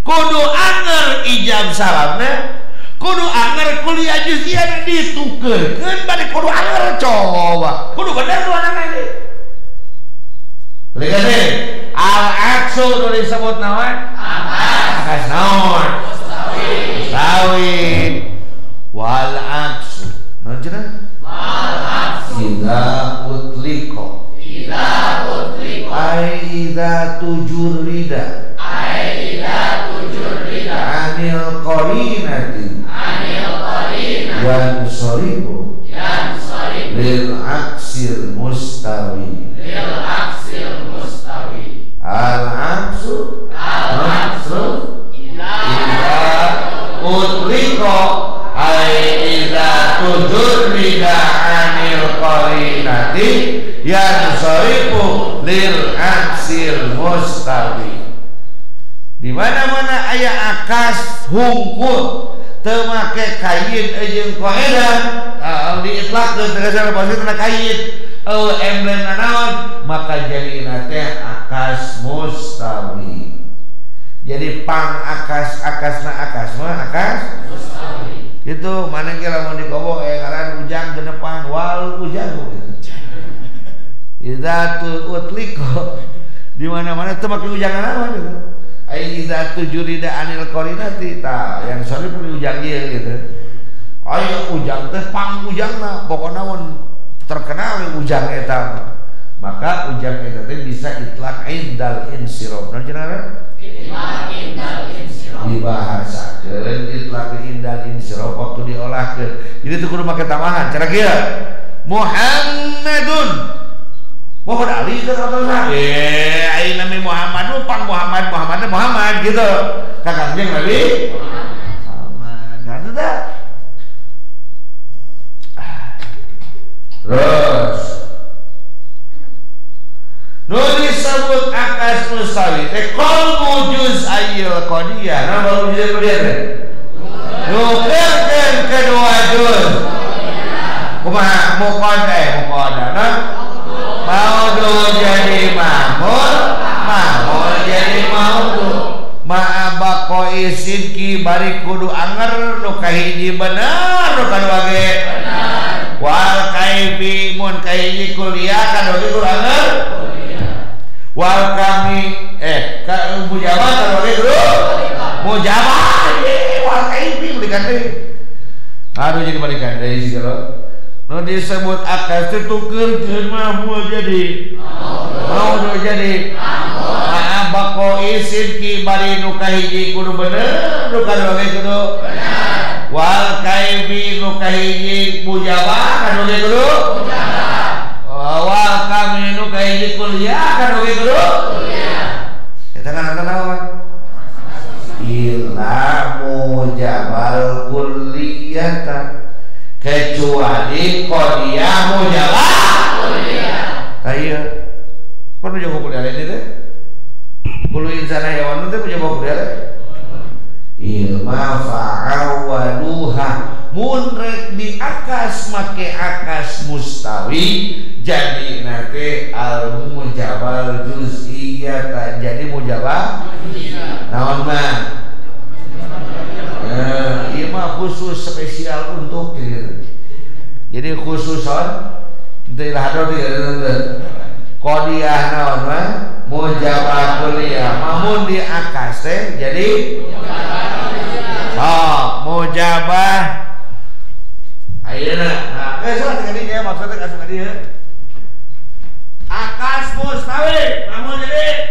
S1: kudu anger ijab salamnya kudu anger kuliah juzian ditukerkeun bade kudu anger coba. Kudu bener tuh anak ini Lihat nih, al-aksu itu disebut nawan akas naon? Mustawi wal aksu naon wal aksu idza utliko. Idza utliko. Ai idza tujurrida. Ai idza tujurrida. Anil qarinati. Anil qarinati. Yang soribu yang soribu lil aksil mustawi. Lil aksil mustawi. Al aksu al aksu Ida utliko. Ai ida tujurrida anil qarinati yang sorifu lil aksil mustawi di mana mana ayah akas hungkul temake kain ejeng koeda uh, diitlak ke tegasnya pasti kena kain. Uh, emblem naon maka jadi nate akas mustawi jadi pang akas akas na akas mah akas itu mana kira mau eh karena ujang ke depan wal ujang Ida tu utliko di mana mana itu makin ujangan apa gitu. Ai ida tujurida anil korinati ta yang sorry pun ujang dia gitu. Ayo ujang teh pang ujang lah pokoknya mun terkenal ujang eta maka ujang eta bisa itlak indal insirof. Nah cenah dibahasakan itlaq indal insiraf waktu diolahkan jadi itu kudu make tamahan cara kia Muhammadun. Muhammad Ali itu atau sah eh aing nami Muhammad lu pang Muhammad Muhammad Muhammad gitu. Kakang jeung Nabi Muhammad. Kan itu dah. Terus Nu disebut akas mustawi teh qalbu juz ayyul qadiyah. Nah baru juz qadiyah teh. Nukerkeun kedua juz. Kumaha muqadda eh muqadda nah. Mau jadi mahmul, mahmul jadi maudu. Ma'abako isin ki bari kudu anger nu kahiji bener nu kadua ge. Wal kaifi mun kahiji kuliah kadua ge kudu anger. Wal kami eh ka mujabah kalau lagi dulu mujabah ye wal kaifi berikan deh. Aduh jadi balikan dari sini no disebut akas itu tuker mah mau jadi mau do jadi maaf bako isin ki bari nu kahiji kudu bener. Nu kadua ge kudu. Wal kaifi nu kahiji mujabah kanu ge kudu? Awal kami nu kahiji kuliah kan oke kudu? Kuliah. Eta kan ana naon illa mujabal kulliyata kecuali kuliah mujabal kuliah taya perlu jago kuliah ini teh? Kulo insana hewan teh punya kuliah ilma fa'awaluha munrek di akas make akas mustawi. Jadi nate al mujabal juz'iyah jadi mujabal naon mah mah khusus spesial untuk gitu. jadi khususon hado di qadiyah naon mah mujabal kuliah mamun di akas teh jadi? Oh, mujabah Ayeuna, nah, eh salah tadi ya maksudnya kasih tadi ya. Akas mustawi, namun jadi,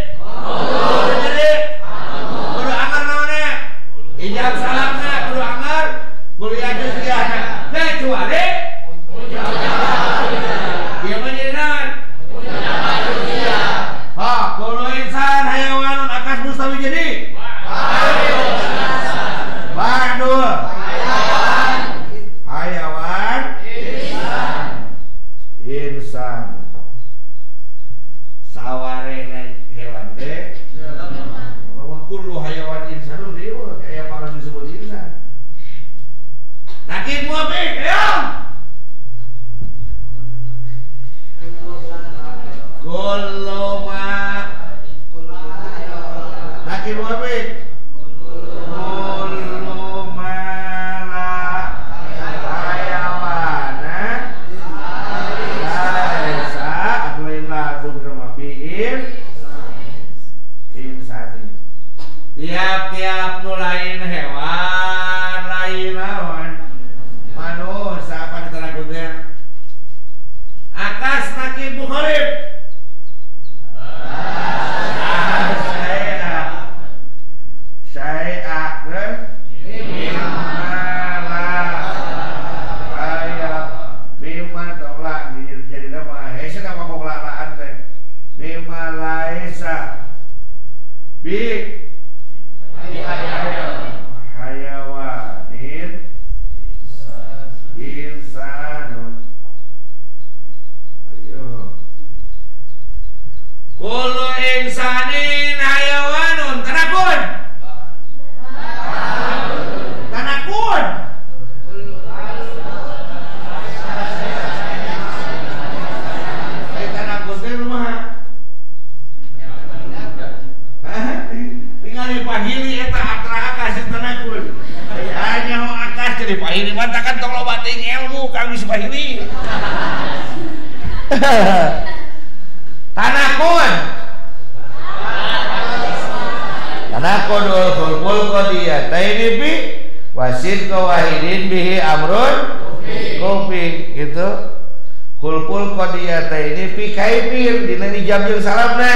S1: taini fi kaifir dina dijam jeung salamna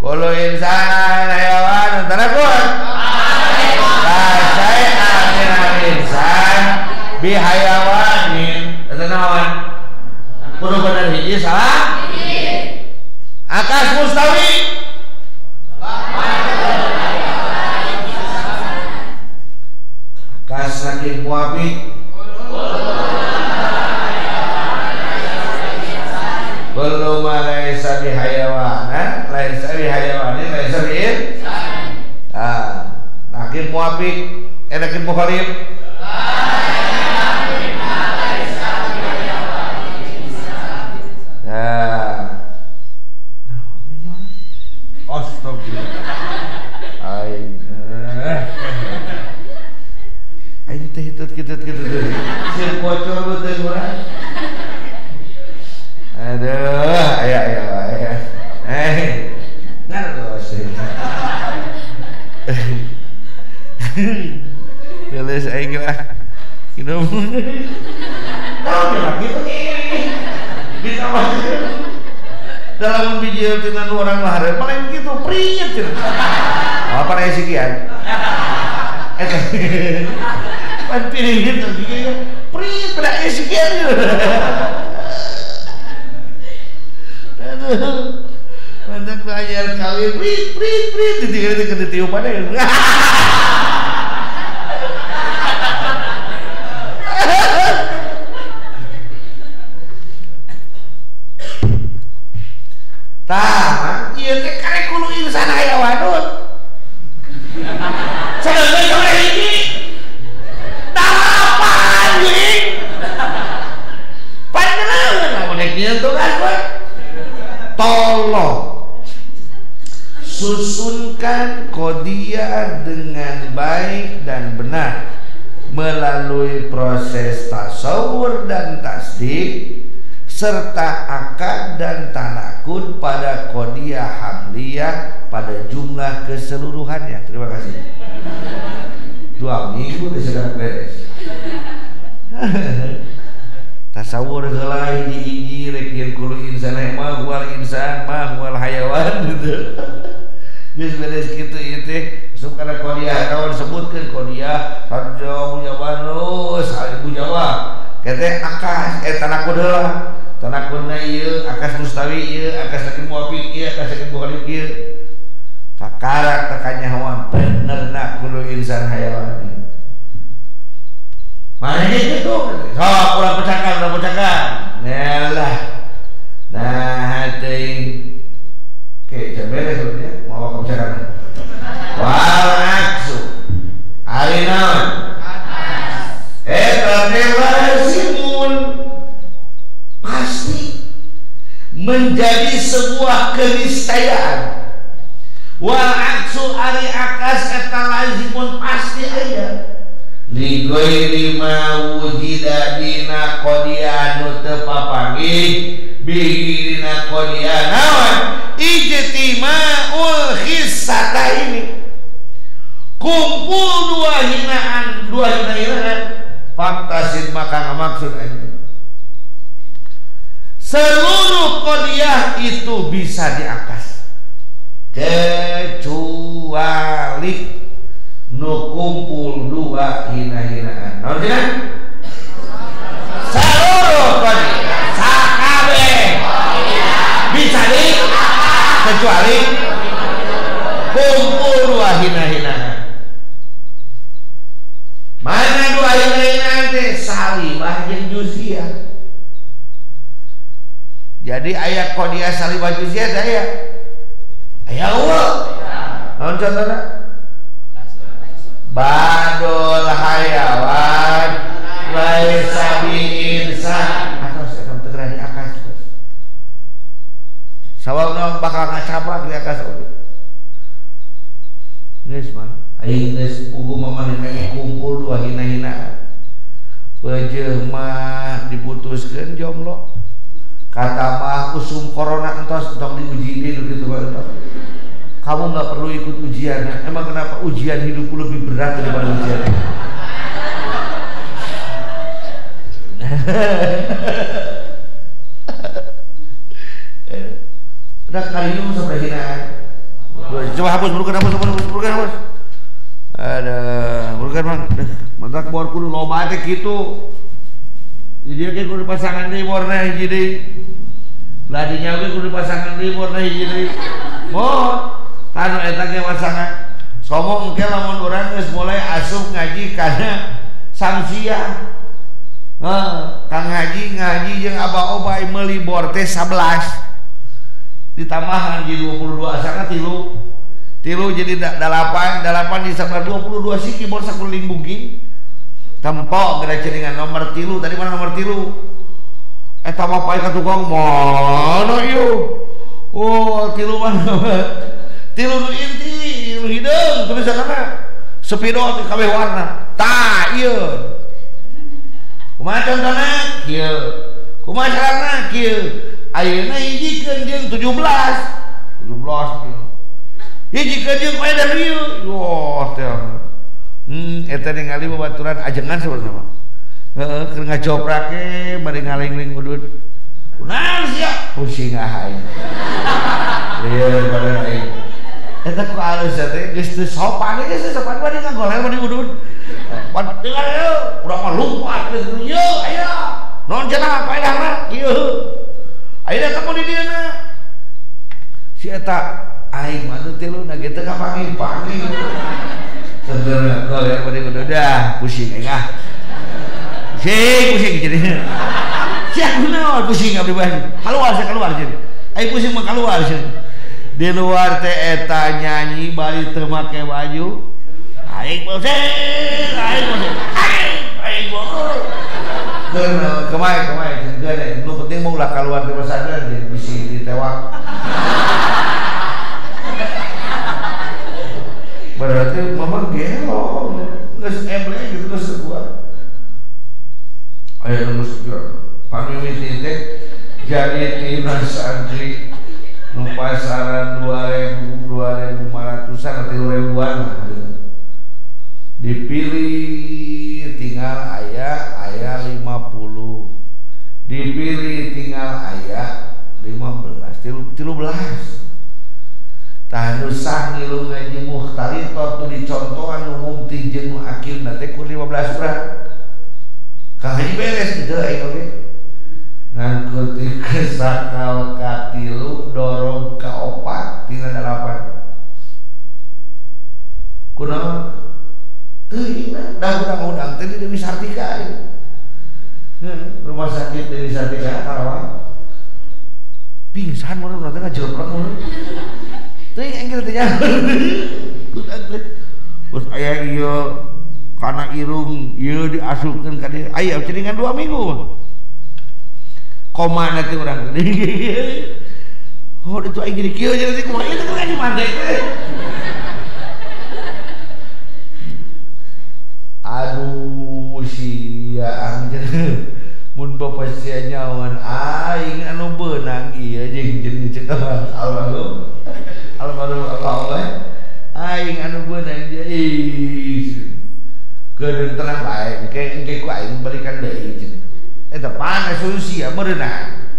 S1: Kulo insan hayawan tanakun saya amin insan bi hayawanin eta naon kudu bener hiji salah. Akas mustawi. Akas saking muafi laisa bi hayawanan laisa bi hayawanin laisa bi Ah, nakin muafiq, eh nakin mukhalif. Ya. Astagfirullah. Ai. Aing teh hitut kitut kitut teh. Sir bocor betul murah. Aduh, ayo ayo ayo. Eh. Ngaros. Jelas aing lah. Gitu. Bisa. Dalam bijil dengan orang lahir paling begitu priet cenah. Apa nih sekian? Eta. Pan pilih gitu gitu. Priet pada. Aduh. Mantak belajar kawin, prit, prit, prit, ditinggal di kena tiup pada Tah, iya teh karek kulo insan hayawanun. Sedangkan kemarin ini, tahapan gini. Panjang, namun nyentuh kan, gue. Tolong susunkan kodia dengan baik dan benar melalui proses tasawur dan tasdik serta akad dan tanakun pada kodia hamliyah pada jumlah keseluruhannya. Terima kasih. Dua minggu sudah beres. Tasawur heula hiji-hiji rek yen kulo insan mah wal insan mah wal hayawan gitu. Geus beres kitu ieu teh kana qodiah kawan sebutkeun qodiah sarja mujawanus ibu jawa. Kete akas eh tanakun heula tanakunna ieu akas mustawi ieu akas saking muafiq ieu akas saking mukhalif ieu kakarak takanyahoan benerna kulo insan hayawan Mana gitu sok kurang pecakan kurang pecakan Yalah Nah ting Oke jam beres sebenarnya mau ke pecakan Wal aksu. Ari naon? Eta lasimun Pasti menjadi sebuah keniscayaan. Wal aksu ari akas eta lazimun pasti aya li ghairi ma wujida dina qadiyanu teu papanggi bihirina qadiyanawan ijtimaul khissata ini. Kumpul dua hinaan. Dua hinaan ya, ya. fakta sin maka maksud aja seluruh kodiah itu bisa diakas kecuali nu kumpul dua hina-hinaan cenah seluruh kodiah. Sakabe. Bisa di? Kecuali kumpul dua hina-hinaan mana dua hina-hinaan teh salibah jeung juziah jadi ayat kodiah salibah juziah saya ayat. Allah. Naon contohna badul hayawan laisa bi insan atau sedang tegera di akas sawal naon bakal ngacapak di akas geus mah aing geus ugu mamanih kage kumpul dua hina-hina. Mah diputuskeun jomblo kata mah usum corona entos dong diuji ini begitu entos kamu nggak perlu ikut ujian. Emang kenapa ujian hidupku lebih berat daripada ujian? Udah karium sampai hinaan coba hapus burukan hapus hapus burukan hapus ada burukan bang mantap bor kudu loba teh gitu jadi kayak kudu pasangan di warna jadi ladinya oke kudu pasangan di warna hiji mau anu eta ge pasangan. Somo engke lamun urang geus mulai asup ngaji kana sangsia Nah, Kang Haji ngaji jeung Abah Obay meuli bor teh 11 ditambahan di 22 asana tilu. Tilu jadi 8 8 di 22 siki bor sakuling bugi tempok geura ceringan nomor tilu. Tadi mana nomor tilu? Eta mah pae ka tukang mana ieu oh tilu mana? Tilu nu inti nu hideung tulisanna sepidol kabeh warna. Tah ieu kumaha contohna kieu kumaha carana kieu ayeuna hijikeun jeung 17 17 kieu hijikeun jeung pae da ieu yo teh eta ningali babaturan ajengan sebenarnya heeh keur ngacoprake bari ngalingling udud kunaon sia pusing ah aing ieu bari aing eta ku alus teh geus teu sopan geus teu sopan bari ngagolel bari udud pan tinggal ieu urang mah lumpat geus ieu aya. Non cenah paedahna ieu ayeuna temu di dieu si eta aing mah teu tilu na ge teu kapangi-pangi Kalau yang pada udah dah pusing enggak pusing pusing jadi. Siap benar pusing nggak pribadi keluar saya keluar jadi. Ayo pusing mah keluar sih di luar teh eta nyanyi balik teu make baju. Aing pusing aing pusing. Aing aing pusing. Karena kemarin kemarin gede nu penting mau lah keluar teh pesantren bisa ditewak berarti mama gelo nggak emble gitu nggak sebuah. Ayo nomor sekian pamimiti teh jadi timnas santri. Nu pasaran dua ribu dua ribu lima ratusan atau ribuan dipilih tinggal ayah ayah lima puluh. Dipilih tinggal ayah lima belas tilu tilu belas tahan sah ngilu ngaji muhtalito tu dicontohan umum tinjen nu akil nate ku 15 berat kang haji beres gitu oge ngangkuti kesakal katilu dorong ka opat tina dalapan kunaon teuing dah udang-udang teh di Dewi Sartika hmm, rumah sakit Dewi Sartika Karawang. Pingsan mun urang teh ngajelprek mun teuing engkel teh terus aya ieu kana irung ieu diasupkeun ka dieu aya ceringan dua minggu. Koma nanti urang oh itu aing jadi kieu jadi kumaha ieu teh di mandek teh. Aduh sia anjir mun bapak sia nyawan aing anu beunang ieu jeung jeung cek almarhum almarhum Allah aing anu beunang jadi Kedeung tenang bae, engke engke ku aing berikan deui. Eta panas Rusia merenang.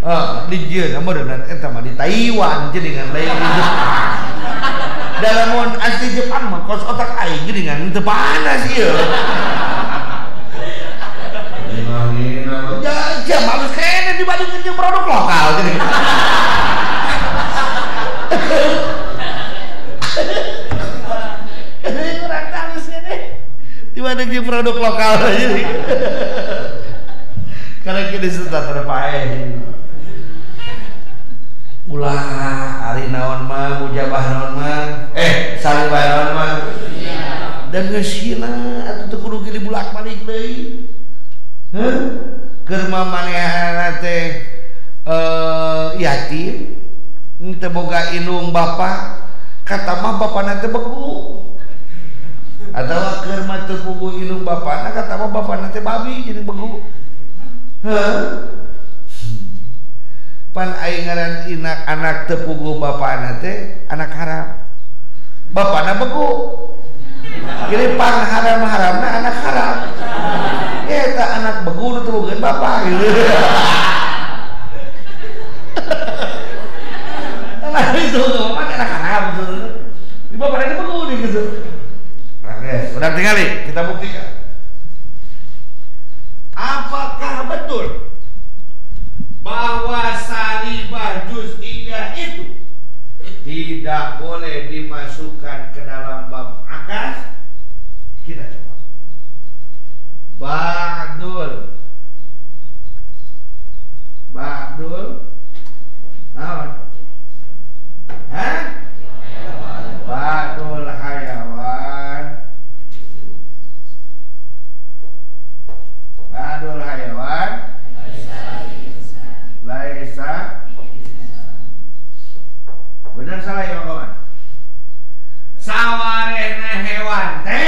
S1: Eh, di Jeun merenang eta mah di Taiwan dengan lain di Jepang. Asli Jepang mah kos otak aing dengan teu panas ieu. Ya, ya malus kene dibandingkeun jeung produk lokal jadi. kurang halus ini tiba-tiba produk lokal aja karena kita sudah terpain ulah ari naon mah mujabah eh, naon mah. Eh saling bae naon mah. Dan eh, geus hina atuh teu kudu gili bulak balik deui heuh keur mamanehanna teh eh yatim. boga indung Bapak kata mah Bapak nanti beku. Atau kerma tepugu Inung Bapak nah kata mah Bapak nanti babi jadi beku. Huh? pan aing ngaran inak anak tepugu Bapak nanti anak haram. Bapak na beku. Jadi pan haram haram na anak haram. Ya tak anak beku tuh bapak gitu. gitu itu tuh kan anak haram tuh di bapana teh beku nih gitu oke udah tinggali kita buktikan apakah betul? Bahwa salibah juz'iyah itu tidak boleh dimasukkan ke dalam bab akas? Kita coba. Ba'dul Ba'dul Naon Hah? Ba'dul hayawan Ba'dul hayawan Laisa Benar salah ya kawan Sawarehna hewan. teh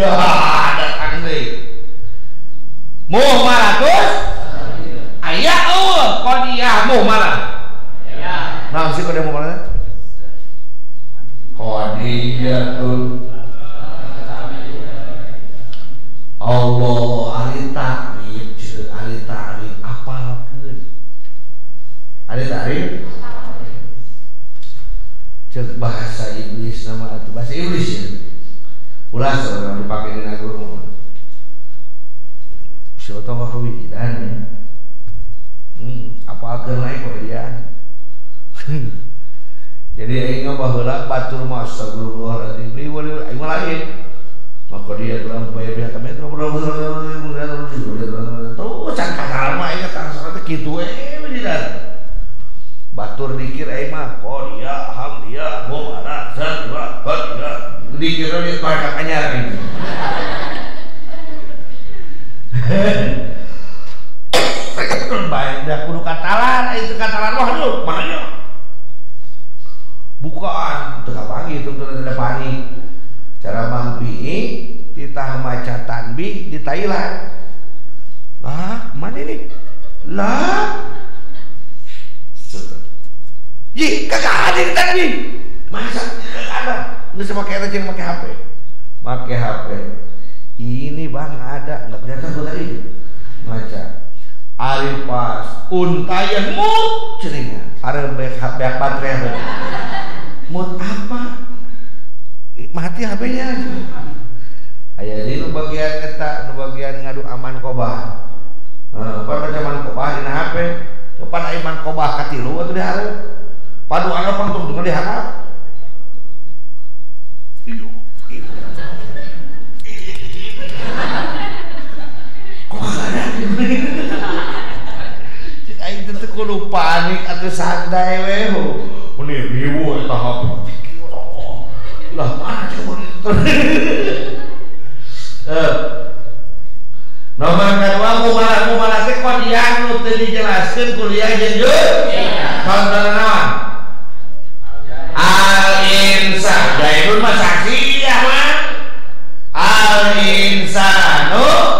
S1: iya datang deh muh malatus ayah oh kodiah muh malah nah sih kodiah muh malah tuh Allah ahli takrib ahli takrib apalkeun ahli takrib cek bahasa iblis nama itu bahasa iblis ya ulah seorang dipakai di naguru Syaitan wakawi dan hmm, apa akan naik kok dia jadi aing baheula batur mah astagfirullahaladzim ieu aing lain maka dia dalam upaya pihak kami itu tuh can kasar mah ingat kasar teh kitu eh beneran batur dikir aing mah dia dia dikir dia pakai anyar ini baik dah kudu katalan. Itu katalan. Wah lu mana ya bukan tengah pagi itu ada panik cara mampi ditah maca tanbih di Thailand. Lah mana ini? Lah? Ji, kagak ada di tanbih masa kagak ada nggak sama kayak aja pakai HP pakai HP ini bang ada. Nggak kelihatan tuh tadi. Maca Ari pas. Untayan. Mut. Ceningan ada banyak banyak baterai. Mood apa? Mati HP-nya ayah ini bagian eta nu bagian ngadu aman kobah. Uh, pada aman kobah di HP pada iman kobah katilu di harap padu anak pangtung tunggu di harap iyo iyo kok ada cek aing teh kudu panik atau santai we ini ribu eta HP lah mana coba eh nomor kedua mumalah mumalah teh dia nu teu dijelaskeun kuliah jeung Contoh naon al insan. Jaibun mah saksi ya mah. Al insanu hayawan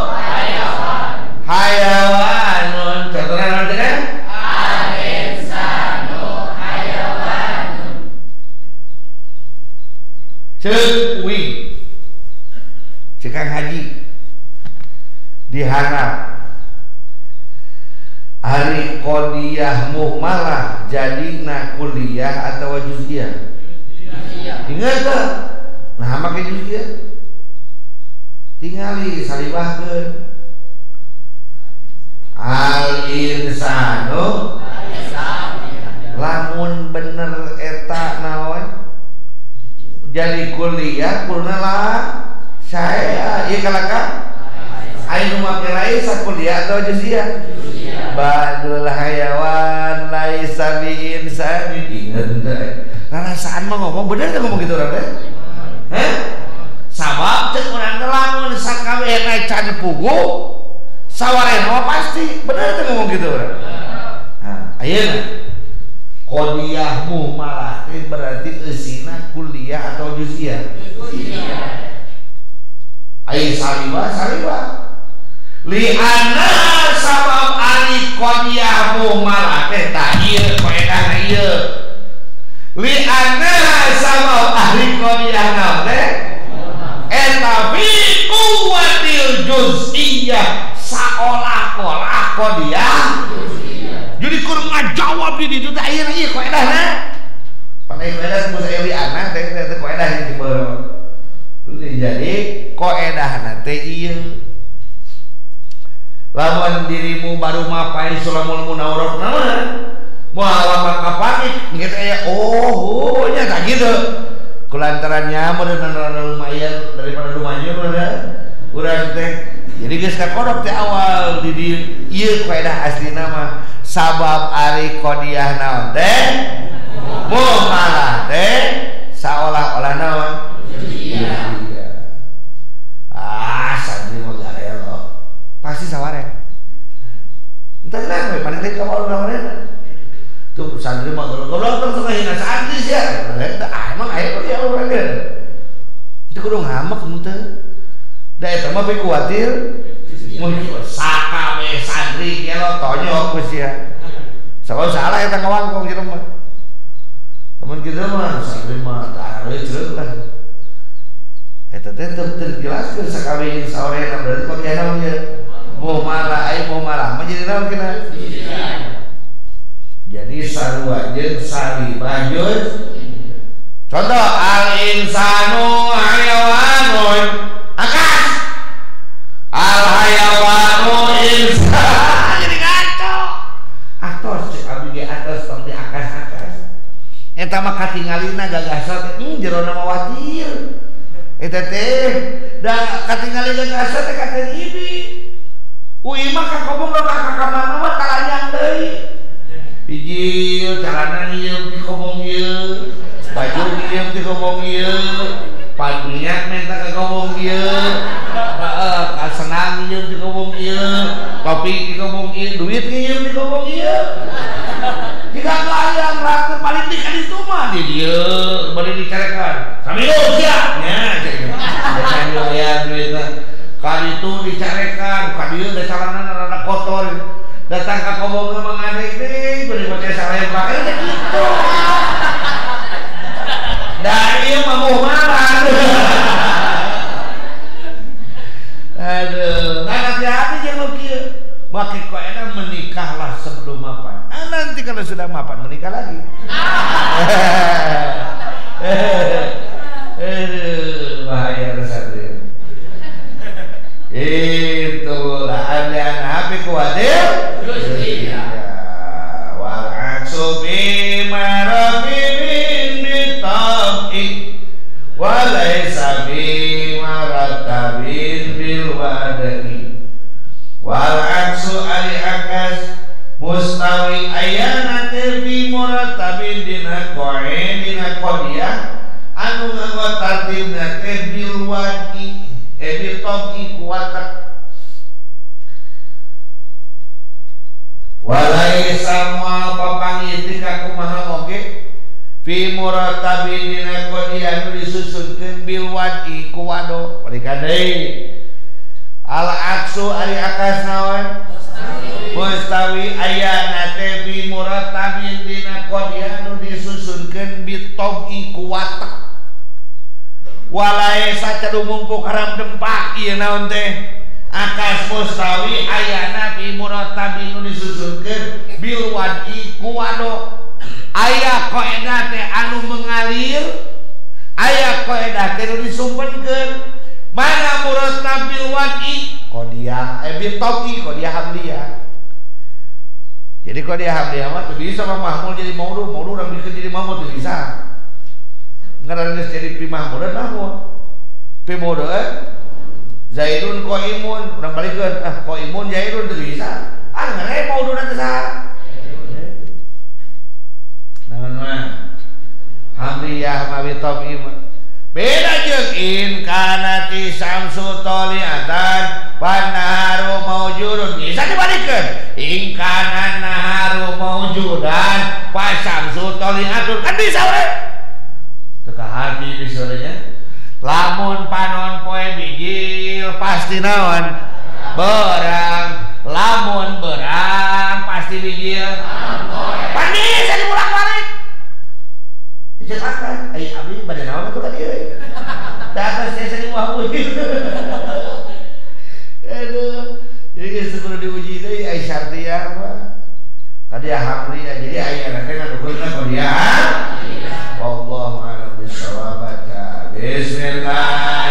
S1: hayawanun. Contohna naon teh cek wing cekang haji. Diharap hari kodiah muhmalah. Jadi nak kuliah atau juziah ingat tak nah pakai juziah tingali salibahkeun al insanu lamun bener eta naon? Jadi kuliah kurna lah saya iya kalaka ayo make lain kuliah atau juziah badul hayawan laisa bi insani ingat rasaan mah ngomong bener kan ngomong gitu orang teh sabab cek urang teh lamun sakawehna can pugu sawarena pasti. Bener teh ngomong gitu orang nah ayeuna kodiahmu malah berarti esina kuliah atau juziah ayo saliba saliba. Liana sabab ari kodiahmu malah teh tak ieu faedah ieu liana sabab ahli kodiah naon teh eta fi kuwatil juz'iyah seolah-olah kodiah jadi kurang ngajawab di itu teh ayeuna ieu kaedahna pada kaedah sebut saya li anak teh teh kaedah yang dibeur jadi kaedahna teh ieu lamun dirimu baru mapai sulamul munawwarah naon moal lama kapangit gitu ya oh nya tak gitu. Kulantarannya mudah lumayan daripada lumayan udah teh jadi geus kakodok teh awal di dieu ieu dah asli nama sabab ari kodiah naon mau malah teh seolah-olah naon? Ah sadri mah garelo pasti sawareh entar kenapa ya, we paling teh kawal naon tuh sadri mah goblok ya. teh sok hina sadis ya. Emang aya dia orang geus itu kudu ngamuk muteh mah ya orangnya itu dah itu mah khawatir mungkin saka we santri dia lo tonyok kus ya. Sama salah ya kawan kong gitu mah. Teman kita mah santri mah taruh cerut lah Eta teh teu terjelaskeun sakawin saorena berarti pakai namanya mau malah ai mau malah menjadi naon kena jadi sarua jeung saribajun contoh al insanu hayawanun akas Hmm, jero nama watir. Eta teh da katingali jeung asa teh kata ibi ui mah ka kobong kakak ka mama mah talanyang deui. Hiji calana ieu di kobong ieu. Baju ieu di kobong ieu. Padunya minta ke kobong ieu. Heeh kasenang ieu di kobong ieu topi di kobong ieu duit ieu di kobong ieu jika kalian raktir paling di kan itu mah di dia beri dicarekan. Sambil siap. Nya jangan ya duitnya kali itu dicarekan. Kali itu ada calana anak kotor. Datang ke kobong mengadek nih beri pakai salah yang pakai. Gitu. Dari yang mau marah aduh nah hati-hati jangan kia Maki kok enak menikahlah sebelum mapan. Ah, nanti kalau sudah mapan menikah lagi. Aduh, bahaya pesantren. Itulah ada nabi khawatir.
S2: Iya.
S1: Wal aksu bi marabin bitab'i walaysa bi maratabin bil wadani wal aksu ali akas mustawi ayana terbi muratabin dina koen dina kodiyah anu nganggo tartibna teh bil wadi eh bil tobi kuwatak walai sama papangiti kakumaha oge Alaksu akas nawan mustawi ayana tepi muratabin dina kodianu disusunkan bitobi kuwata walai sacadu mumpuk haram dempak iya naon teh? Akas mustawi ayana tepi muratabin disusunkan bilwadi kuwado aya koedah teh anu mengalir aya koedah teh anu disumpenkeun. Mana muratab bil wadi? Qadiyah eh bil tauqi qadiyah hamliyah jadi qadiyah hamliyah mah tuh bisa mah mahmul jadi maudu maudu orang bikin jadi mahmud tuh bisa. Ngaran geus jadi pi mahmud dan mahmud. Pi maudu eh? Zaidun qaimun. Urang balikeun ah qaimun Zaidun tuh bisa. Ah ngare maudu nanti saha naon mah hamliyah mawi tauqi mah beda jeung in kanati samsu toliatan panaharu maujudun. Bisa dibalikkan in kana naharu maujudan pa samsu toliatun. Kan bisa we. Teka hati di sorenya lamun panon poe bijil pasti naon? Berang. Lamun berang pasti bijil. Pan bisa dibolak balik Silakan, ay abdi pada naon atuh kan ieu. Datang saya sering wahwin. Aduh, jadi geus perlu diuji deui ai syartiyah mah. Kadia hamliyah jadi aya nanti ngadukeun ka dia. Wallahu a'lam bishawab. Bismillah.